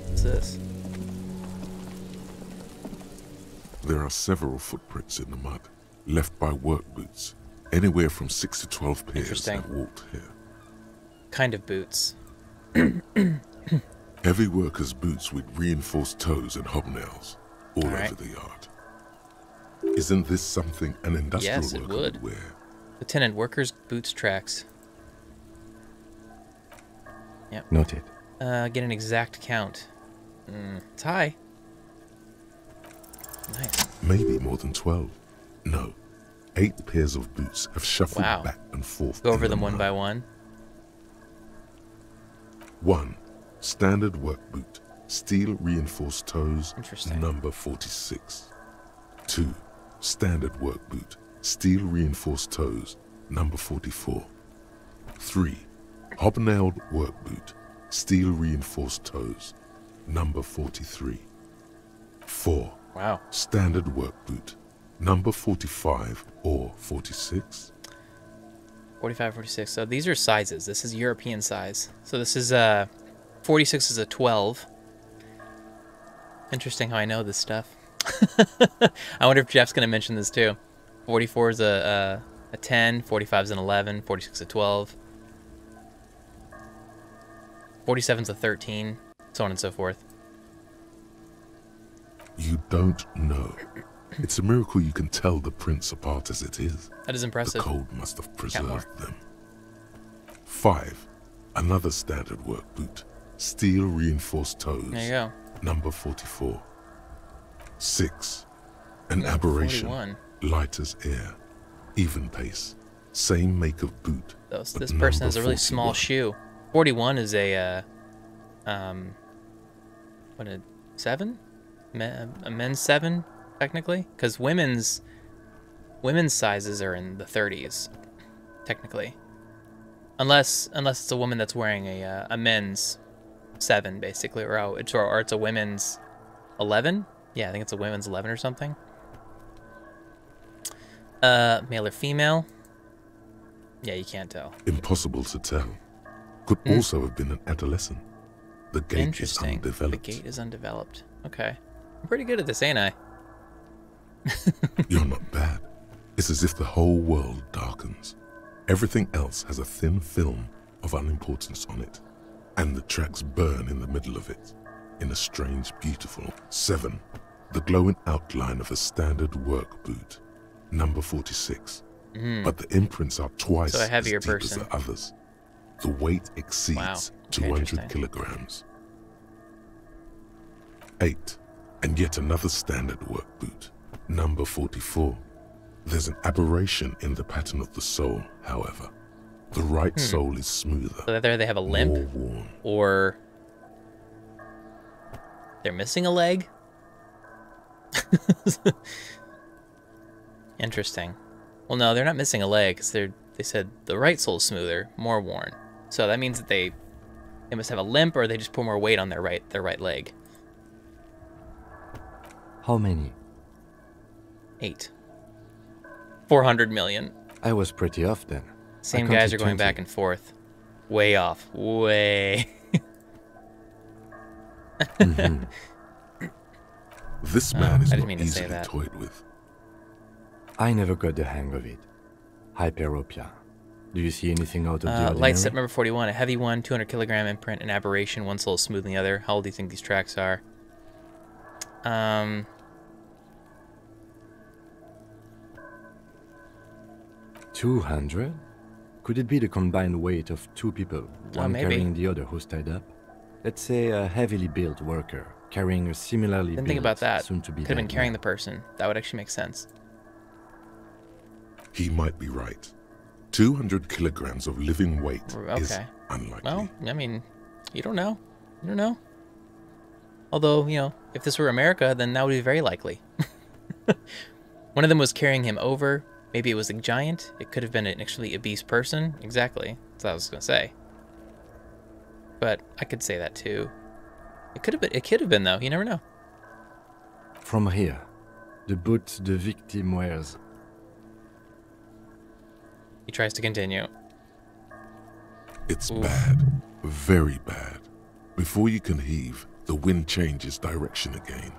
What's this? There are several footprints in the mud, left by work boots. Anywhere from 6 to 12 pairs have walked here. Kind of boots. Heavy workers' boots with reinforced toes and hobnails all All right. over the yard. Isn't this something an industrial Yes, worker would. wear? Lieutenant, workers' boots tracks. Yep. Noted. Uh, get an exact count. Mm, it's high. Nice. Maybe more than 12. No. Eight pairs of boots have shuffled Wow. back and forth. Go over them one by one. 1. Standard work boot. Steel reinforced toes. Interesting. Number 46. 2. Standard work boot. Steel reinforced toes. Number 44. 3. Hobnailed work boot. Steel reinforced toes. Number 43. 4. Wow. Standard work boot. Number 45 or 46. 45, 46. So these are sizes. This is European size. So this is uh 46 is a 12. Interesting how I know this stuff. I wonder if Jeff's going to mention this too. 44 is a, a, a 10, 45 is an 11, 46 is a 12. 47 is a 13, so on and so forth. You don't know. It's a miracle you can tell the prints apart as it is. That is impressive. The cold must have preserved them. 5. Another standard work boot. Steel reinforced toes. There you go. Number 44. 6. An aberration. 41. Light as air. Even pace. Same make of boot. Those, this person has a really small shoe. 41 is a, uh, um, what a seven? Men, a men's seven, technically? Because women's, women's sizes are in the 30s, technically. Unless, unless it's a woman that's wearing a, uh, a men's seven, basically, or, oh, it's, or, or it's a women's 11? Yeah, I think it's a women's 11 or something. Uh, male or female? Yeah, you can't tell. Impossible to tell. Could Hmm. also have been an adolescent. The gait is Interesting. The gait is undeveloped. Okay. I'm pretty good at this, ain't I? You're not bad. It's as if the whole world darkens. Everything else has a thin film of unimportance on it, and the tracks burn in the middle of it, in a strange, beautiful. 7. The glowing outline of a standard work boot, number 46. Mhm. But the imprints are twice So a heavier as deep person. as the others. The weight exceeds Wow. Okay, 200 kilograms. 8. And yet another standard work boot, number 44. There's an aberration in the pattern of the sole, however. The right Hmm. sole is smoother, So either they have a limp or they're missing a leg. Interesting. Well, no, they're not missing a leg because they're they said the right sole's smoother, more worn. So that means that they they must have a limp or they just put more weight on their right their right leg. How many? Eight. Four hundred million. I was pretty off then. Same guys are going 20. back and forth. Way off. Way. Mhm. This Oh, man I is didn't mean to say easily that. toyed with. I never got the hang of it. Hyperopia. Do you see anything out of the Uh, ordinary? light step number 41, a heavy one, 200 kilogram imprint, an aberration, one sole smooth than the other. How old do you think these tracks are? Um, Two hundred? Could it be the combined weight of two people, Uh, one maybe. carrying the other who's tied up? Let's say a heavily built worker carrying a similarly didn't built, think about that. soon to be Could have been carrying the person. That would actually make sense. He might be right. 200 kilograms of living weight is Okay. unlikely. Well, I mean, you don't know. You don't know. Although, you know, if this were America, then that would be very likely. One of them was carrying him over. Maybe it was a giant. It could have been an actually obese person. Exactly. That's what I was gonna say. But I could say that too. It could have been. It could have been though. You never know. From here, the boots the victim wears. He tries to continue. It's Oof. bad. Very bad. Before you can heave, the wind changes direction again.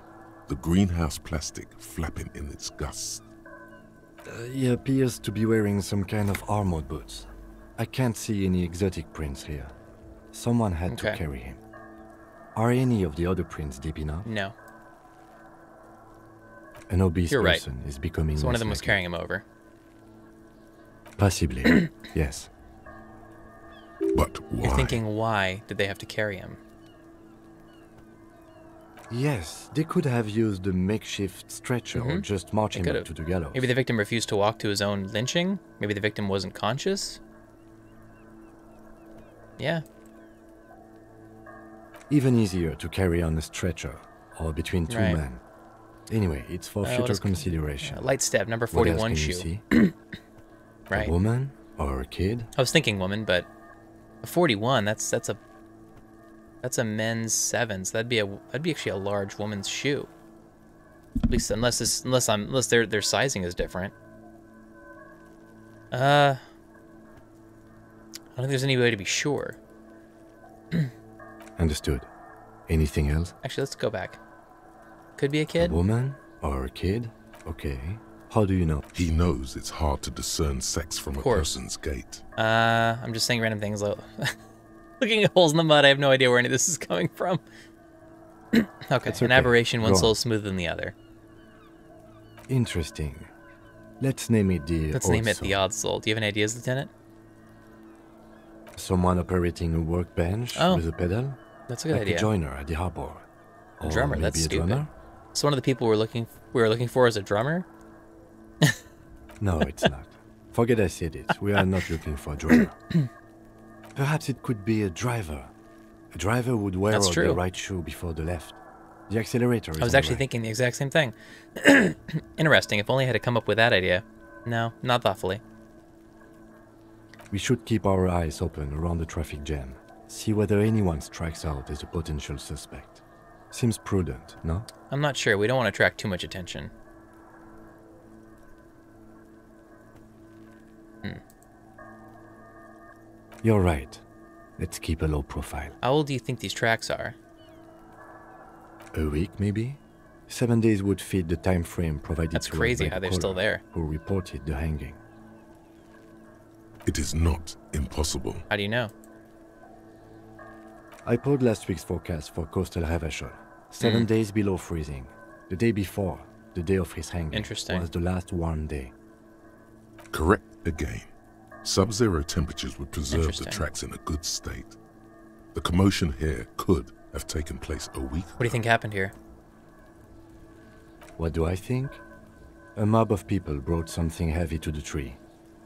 The greenhouse plastic flapping in its gusts. Uh, he appears to be wearing some kind of armored boots. I can't see any exotic prints here. Someone had to carry him. Are any of the other prints deep enough? No. An obese You're right. person is becoming So one of them was carrying him over. Possibly, yes. But why? You're thinking, why did they have to carry him? Yes, they could have used a makeshift stretcher or Mhm. just march They him up to the gallows. Maybe the victim refused to walk to his own lynching. Maybe the victim wasn't conscious. Yeah. Even easier to carry on a stretcher or between two Right. men. Anyway, it's for Uh, future consideration. Uh, light step, number What else 41 can you shoe. Right. A woman or a kid? I was thinking woman, but a 41, that's that's a that's a men's sevens. That'd be a that'd be actually a large woman's shoe. At least unless this unless I'm unless their their sizing is different. Uh I don't think there's any way to be sure. Understood. Anything else? Actually, let's go back. Could be a kid. A kid. woman or a kid? Okay. How do you know? He knows it's hard to discern sex from a person's gait. Uh, I'm just saying random things. Looking at holes in the mud, I have no idea where any of this is coming from. okay, That's an aberration, one Go sole smoother than the other. Interesting. Let's name it the Let's odd name it the sole. odd sole. Do you have any ideas, Lieutenant? Someone operating a workbench Oh, with a pedal? That's a good like idea. a joiner at the harbor. A Or drummer, that's a stupid. drummer? So one of the people we're looking we were looking for is a drummer. No, it's not. Forget I said it. We are not looking for a drummer. Perhaps it could be a driver. A driver would wear That's the right shoe before the left. The accelerator is I was actually right. thinking the exact same thing. Interesting. If only I had to come up with that idea. No, not thoughtfully. We should keep our eyes open around the traffic jam. See whether anyone strikes out as a potential suspect. Seems prudent, no? I'm not sure. We don't want to attract too much attention. Hmm. You're right. Let's keep a low profile. How old do you think these tracks are? A week, maybe? Seven days would fit the time frame provided That's to us crazy how they're still there. Who reported the hanging. It is not impossible. How do you know? I pulled last week's forecast for coastal Revachol. Seven Mhm. days below freezing. The day before, the day of his hanging, Interesting. was the last warm day. Correct again. Sub zero temperatures would preserve the tracks in a good state. The commotion here could have taken place a week What do you think happened here? What do I think? A mob of people brought something heavy to the tree.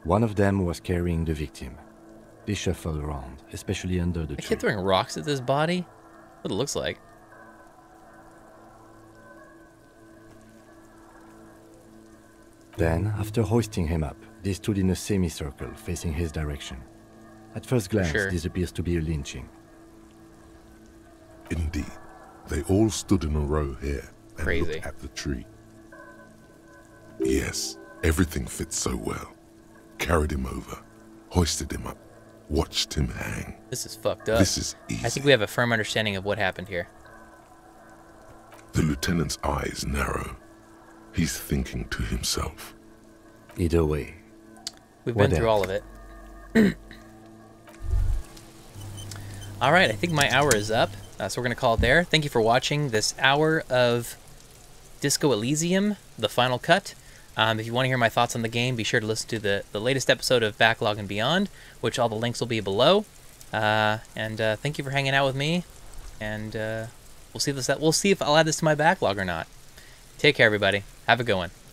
One of them was carrying the victim. They shuffled around, especially under the A tree. kid throwing rocks at this body? What it looks like. Then, after hoisting him up, they stood in a semicircle facing his direction. At first glance, Sure. this appears to be a lynching. Indeed. They all stood in a row here and Crazy. looked at the tree. Yes, everything fits so well. Carried him over, hoisted him up, watched him hang. This is fucked up. This is easy. I think we have a firm understanding of what happened here. The lieutenant's eyes narrow. He's thinking to himself. Either way, We've What been through all of it. all right, I think my hour is up, uh, so we're gonna call it there. Thank you for watching this hour of Disco Elysium, the final cut. Um, if you want to hear my thoughts on the game, be sure to listen to the, the latest episode of Backlog and Beyond, which all the links will be below. Uh, and uh, thank you for hanging out with me. And uh, we'll see this. We'll see if I'll add this to my backlog or not. Take care, everybody. Have a good one.